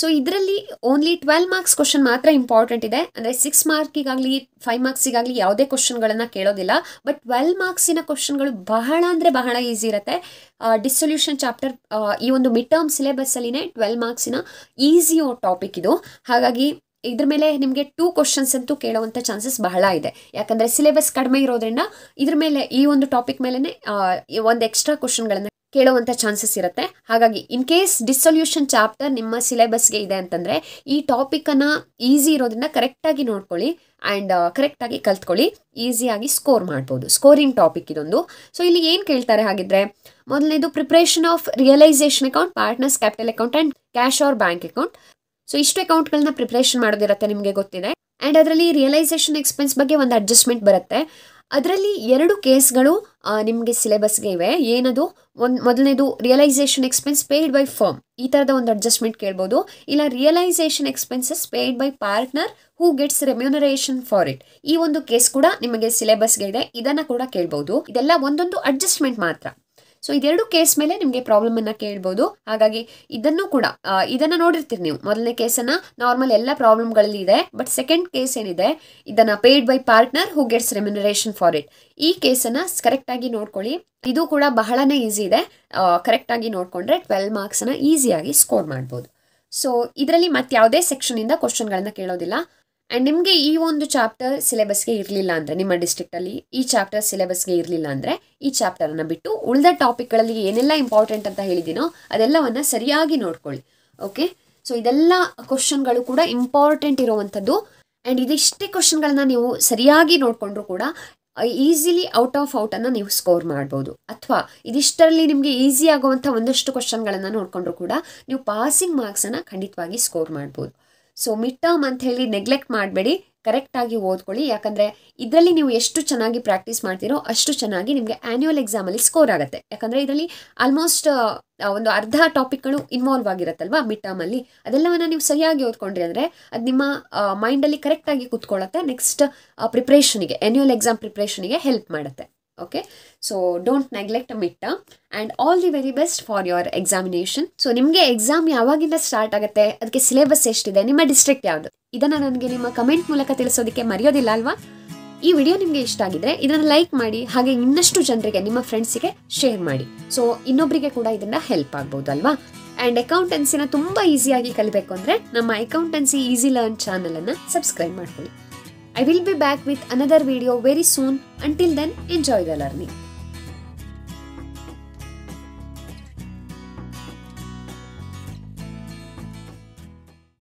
so ಇದರಲ್ಲಿ ಓನ್ಲಿ ಟ್ವೆಲ್ ಮಾರ್ಕ್ಸ್ ಕ್ವಶನ್ ಮಾತ್ರ ಇಂಪಾರ್ಟೆಂಟ್ ಇದೆ. ಅಂದರೆ ಸಿಕ್ಸ್ ಮಾರ್ಕಿಗಾಗಲಿ ಫೈವ್ ಮಾರ್ಕ್ಸಿಗಾಗಲಿ ಯಾವುದೇ ಕ್ವಶನ್ಗಳನ್ನು ಕೇಳೋದಿಲ್ಲ. ಬಟ್ ಟ್ವೆಲ್ ಮಾರ್ಕ್ಸಿನ ಕ್ವಶನ್ಗಳು ಬಹಳ ಅಂದರೆ ಬಹಳ ಈಸಿ ಇರುತ್ತೆ. ಡಿಸೊಲ್ಯೂಷನ್ ಚಾಪ್ಟರ್ ಈ ಒಂದು ಮಿಡ್ ಟರ್ಮ್ ಸಿಲೆಬಸ್ಸಲ್ಲಿನೇ ಟ್ವೆಲ್ ಮಾರ್ಕ್ಸಿನ ಈಸಿ ಟಾಪಿಕ್ ಇದು. ಹಾಗಾಗಿ, ಇದ್ರ ಮೇಲೆ ನಿಮಗೆ ಟೂ ಕ್ವಶನ್ಸ್ ಅಂತೂ ಕೇಳುವಂಥ ಚಾನ್ಸಸ್ ಬಹಳ ಇದೆ. ಯಾಕಂದರೆ ಸಿಲೆಬಸ್ ಕಡಿಮೆ ಇರೋದ್ರಿಂದ ಇದ್ರ ಮೇಲೆ ಈ ಒಂದು ಟಾಪಿಕ್ ಮೇಲೇ ಒಂದು ಎಕ್ಸ್ಟ್ರಾ ಕ್ವಶನ್ಗಳನ್ನು ಕೇಳುವಂಥ ಚಾನ್ಸಸ್ ಇರುತ್ತೆ. ಹಾಗಾಗಿ ಇನ್ ಕೇಸ್ ಡಿಸೊಲ್ಯೂಷನ್ ಚಾಪ್ಟರ್ ನಿಮ್ಮ ಸಿಲೆಬಸ್ಗೆ ಇದೆ ಅಂತಂದರೆ, ಈ ಟಾಪಿಕನ್ನು ಈಸಿ ಇರೋದನ್ನು ಕರೆಕ್ಟಾಗಿ ನೋಡ್ಕೊಳ್ಳಿ ಆ್ಯಂಡ್ ಕರೆಕ್ಟಾಗಿ ಕಲ್ತ್ಕೊಳ್ಳಿ. ಈಸಿಯಾಗಿ ಸ್ಕೋರ್ ಮಾಡ್ಬೋದು. ಸ್ಕೋರಿಂಗ್ ಟಾಪಿಕ್ ಇದೊಂದು. ಸೊ ಇಲ್ಲಿ ಏನು ಕೇಳ್ತಾರೆ ಹಾಗಿದ್ರೆ, ಮೊದಲನೇದು preparation of realisation account partners capital account and cash or bank account so ಇಷ್ಟು ಅಕೌಂಟ್ಗಳನ್ನ ಪ್ರಿಪ್ರೇಷನ್ ಮಾಡೋದಿರುತ್ತೆ ನಿಮಗೆ ಗೊತ್ತಿದೆ. ಆ್ಯಂಡ್ ಅದರಲ್ಲಿ ರಿಯಲೈಸೇಷನ್ ಎಕ್ಸ್ಪೆನ್ಸ್ ಬಗ್ಗೆ ಒಂದು ಅಡ್ಜಸ್ಟ್ಮೆಂಟ್ ಬರುತ್ತೆ. ಅದರಲ್ಲಿ ಎರಡು ಕೇಸ್ಗಳು ನಿಮಗೆ ಸಿಲೆಬಸ್ಗೆ ಇವೆ. ಏನದು? ಒಂದು ಮೊದಲನೇದು realisation expense paid by firm ಈ ಥರದ ಒಂದು ಅಡ್ಜಸ್ಟ್ಮೆಂಟ್ ಕೇಳ್ಬೋದು. ಇಲ್ಲ realisation expenses paid by partner who gets remuneration for it ಈ ಒಂದು ಕೇಸ್ ಕೂಡ ನಿಮಗೆ ಸಿಲೆಬಸ್ಗೆ ಇದೆ. ಇದನ್ನು ಕೂಡ ಕೇಳ್ಬೋದು. ಇದೆಲ್ಲ ಒಂದೊಂದು ಅಡ್ಜಸ್ಟ್ಮೆಂಟ್ ಮಾತ್ರ. ಸೊ ಇದೆರಡು ಕೇಸ್ ಮೇಲೆ ನಿಮಗೆ ಪ್ರಾಬ್ಲಮ್ ಅನ್ನ ಕೇಳ್ಬೋದು. ಹಾಗಾಗಿ ಇದನ್ನು ಕೂಡ ಇದನ್ನ ನೋಡಿರ್ತೀರಿ ನೀವು. ಮೊದಲನೇ ಕೇಸನ್ನ ನಾರ್ಮಲ್ ಎಲ್ಲ ಪ್ರಾಬ್ಲಮ್ಗಳಲ್ಲಿ ಇದೆ. ಬಟ್ ಸೆಕೆಂಡ್ ಕೇಸ್ ಏನಿದೆ, ಇದನ್ನ paid by partner who gets remuneration for it ಈ ಕೇಸನ್ನ ಕರೆಕ್ಟ್ ಆಗಿ ನೋಡ್ಕೊಳ್ಳಿ. ಇದು ಕೂಡ ಬಹಳನೇ ಈಸಿ ಇದೆ. ಕರೆಕ್ಟ್ ಆಗಿ ನೋಡ್ಕೊಂಡ್ರೆ ಟ್ವೆಲ್ ಮಾರ್ಕ್ಸ್ ಅನ್ನ ಈಸಿಯಾಗಿ ಸ್ಕೋರ್ ಮಾಡ್ಬೋದು. ಸೊ ಇದರಲ್ಲಿ ಮತ್ತೆ ಯಾವುದೇ ಸೆಕ್ಷನ್ ಇಂದ ಕ್ವಶನ್ಗಳನ್ನ ಕೇಳೋದಿಲ್ಲ. ಆ್ಯಂಡ್ ನಿಮಗೆ ಈ ಒಂದು ಚಾಪ್ಟರ್ ಸಿಲೆಬಸ್ಗೆ ಇರಲಿಲ್ಲ ಅಂದರೆ, ನಿಮ್ಮ ಡಿಸ್ಟ್ರಿಕ್ಟಲ್ಲಿ ಈ ಚಾಪ್ಟರ್ ಸಿಲೆಬಸ್ಗೆ ಇರಲಿಲ್ಲ ಅಂದರೆ, ಈ ಚಾಪ್ಟರನ್ನು ಬಿಟ್ಟು ಉಳಿದ ಟಾಪಿಕ್ಗಳಲ್ಲಿ ಏನೆಲ್ಲ ಇಂಪಾರ್ಟೆಂಟ್ ಅಂತ ಹೇಳಿದ್ದೀನೋ ಅದೆಲ್ಲವನ್ನು ಸರಿಯಾಗಿ ನೋಡ್ಕೊಳ್ಳಿ. ಓಕೆ ಸೊ ಇದೆಲ್ಲ ಕ್ವಶನ್ಗಳು ಕೂಡ ಇಂಪಾರ್ಟೆಂಟ್ ಇರುವಂಥದ್ದು. ಆ್ಯಂಡ್ ಇದಿಷ್ಟೇ ಕ್ವಶನ್ಗಳನ್ನ ನೀವು ಸರಿಯಾಗಿ ನೋಡಿಕೊಂಡ್ರು ಕೂಡ ಈಸಿಲಿ ಔಟ್ ಆಫ್ ಔಟನ್ನು ನೀವು ಸ್ಕೋರ್ ಮಾಡ್ಬೋದು. ಅಥವಾ, ಇದಿಷ್ಟರಲ್ಲಿ ನಿಮಗೆ ಈಸಿ ಆಗುವಂಥ ಒಂದಷ್ಟು ಕ್ವಶನ್ಗಳನ್ನು ನೋಡಿಕೊಂಡ್ರು ಕೂಡ, ನೀವು ಪಾಸಿಂಗ್ ಮಾರ್ಕ್ಸನ್ನು ಖಂಡಿತವಾಗಿ ಸ್ಕೋರ್ ಮಾಡ್ಬೋದು. ಸೊ ಮಿಡ್ ಟರ್ಮ್ ಅಂತ ಹೇಳಿ ನೆಗ್ಲೆಕ್ಟ್ ಮಾಡಬೇಡಿ ಕರೆಕ್ಟಾಗಿ ಓದ್ಕೊಳ್ಳಿ. ಯಾಕಂದರೆ ಇದರಲ್ಲಿ ನೀವು ಎಷ್ಟು ಚೆನ್ನಾಗಿ ಪ್ರಾಕ್ಟೀಸ್ ಮಾಡ್ತೀರೋ ಅಷ್ಟು ಚೆನ್ನಾಗಿ ನಿಮಗೆ ಆ್ಯನ್ಯುವಲ್ ಎಕ್ಸಾಮಲ್ಲಿ ಸ್ಕೋರ್ ಆಗುತ್ತೆ. ಯಾಕಂದರೆ ಇದರಲ್ಲಿ ಆಲ್ಮೋಸ್ಟ್ ಒಂದು ಅರ್ಧ ಟಾಪಿಕ್ಗಳು ಇನ್ವಾಲ್ವ್ ಆಗಿರುತ್ತಲ್ವಾ ಮಿಡ್ ಟರ್ಮಲ್ಲಿ ಅದೆಲ್ಲವನ್ನು ನೀವು ಸರಿಯಾಗಿ ಓದ್ಕೊಂಡ್ರಿ ಅಂದರೆ ಅದು ನಿಮ್ಮ ಮೈಂಡಲ್ಲಿ ಕರೆಕ್ಟಾಗಿ ಕೂತ್ಕೊಳ್ಳುತ್ತೆ. ನೆಕ್ಸ್ಟ್ ಪ್ರಿಪ್ರೇಷನಿಗೆ ಆ್ಯನ್ಯುವಲ್ ಎಕ್ಸಾಮ್ ಪ್ರಿಪ್ರೇಷನಿಗೆ ಹೆಲ್ಪ್ ಮಾಡುತ್ತೆ. Okay so don't neglect mid term and all the very best for your examination so ನಿಮಗೆ ಎಕ್ಸಾಮ್ ಯಾವಾಗಿಂದ ಸ್ಟಾರ್ಟ್ ಆಗುತ್ತೆ? ಅದಕ್ಕೆ ಸಿಲೆಬಸ್ ಎಷ್ಟಿದೆ? ನಿಮ್ಮ ಡಿಸ್ಟ್ರಿಕ್ಟ್ ಯಾವುದು? ಇದನ್ನು ನನಗೆ ನಿಮ್ಮ ಕಮೆಂಟ್ ಮೂಲಕ ತಿಳಿಸೋದಕ್ಕೆ ಮರೆಯೋದಿಲ್ಲ ಅಲ್ವಾ? ಈ ವಿಡಿಯೋ ನಿಮಗೆ ಇಷ್ಟ ಆಗಿದ್ರೆ ಇದನ್ನು ಲೈಕ್ ಮಾಡಿ, ಹಾಗೆ ಇನ್ನಷ್ಟು ಜನರಿಗೆ, ನಿಮ್ಮ ಫ್ರೆಂಡ್ಸಿಗೆ ಶೇರ್ ಮಾಡಿ. ಸೊ ಇನ್ನೊಬ್ಬರಿಗೆ ಕೂಡ ಇದರಿಂದ ಹೆಲ್ಪ್ ಆಗ್ಬೋದು ಅಲ್ವಾ? ಆ್ಯಂಡ್ ಅಕೌಂಟೆನ್ಸಿನ ತುಂಬ ಈಸಿಯಾಗಿ ಕಲಿಬೇಕು ಅಂದರೆ ನಮ್ಮ ಅಕೌಂಟೆನ್ಸಿ ಈಸಿ ಲರ್ನ್ ಚಾನಲನ್ನು ಸಬ್ಸ್ಕ್ರೈಬ್ ಮಾಡ್ಕೊಳ್ಳಿ. I will be back with another video very soon. Until then, enjoy the learning.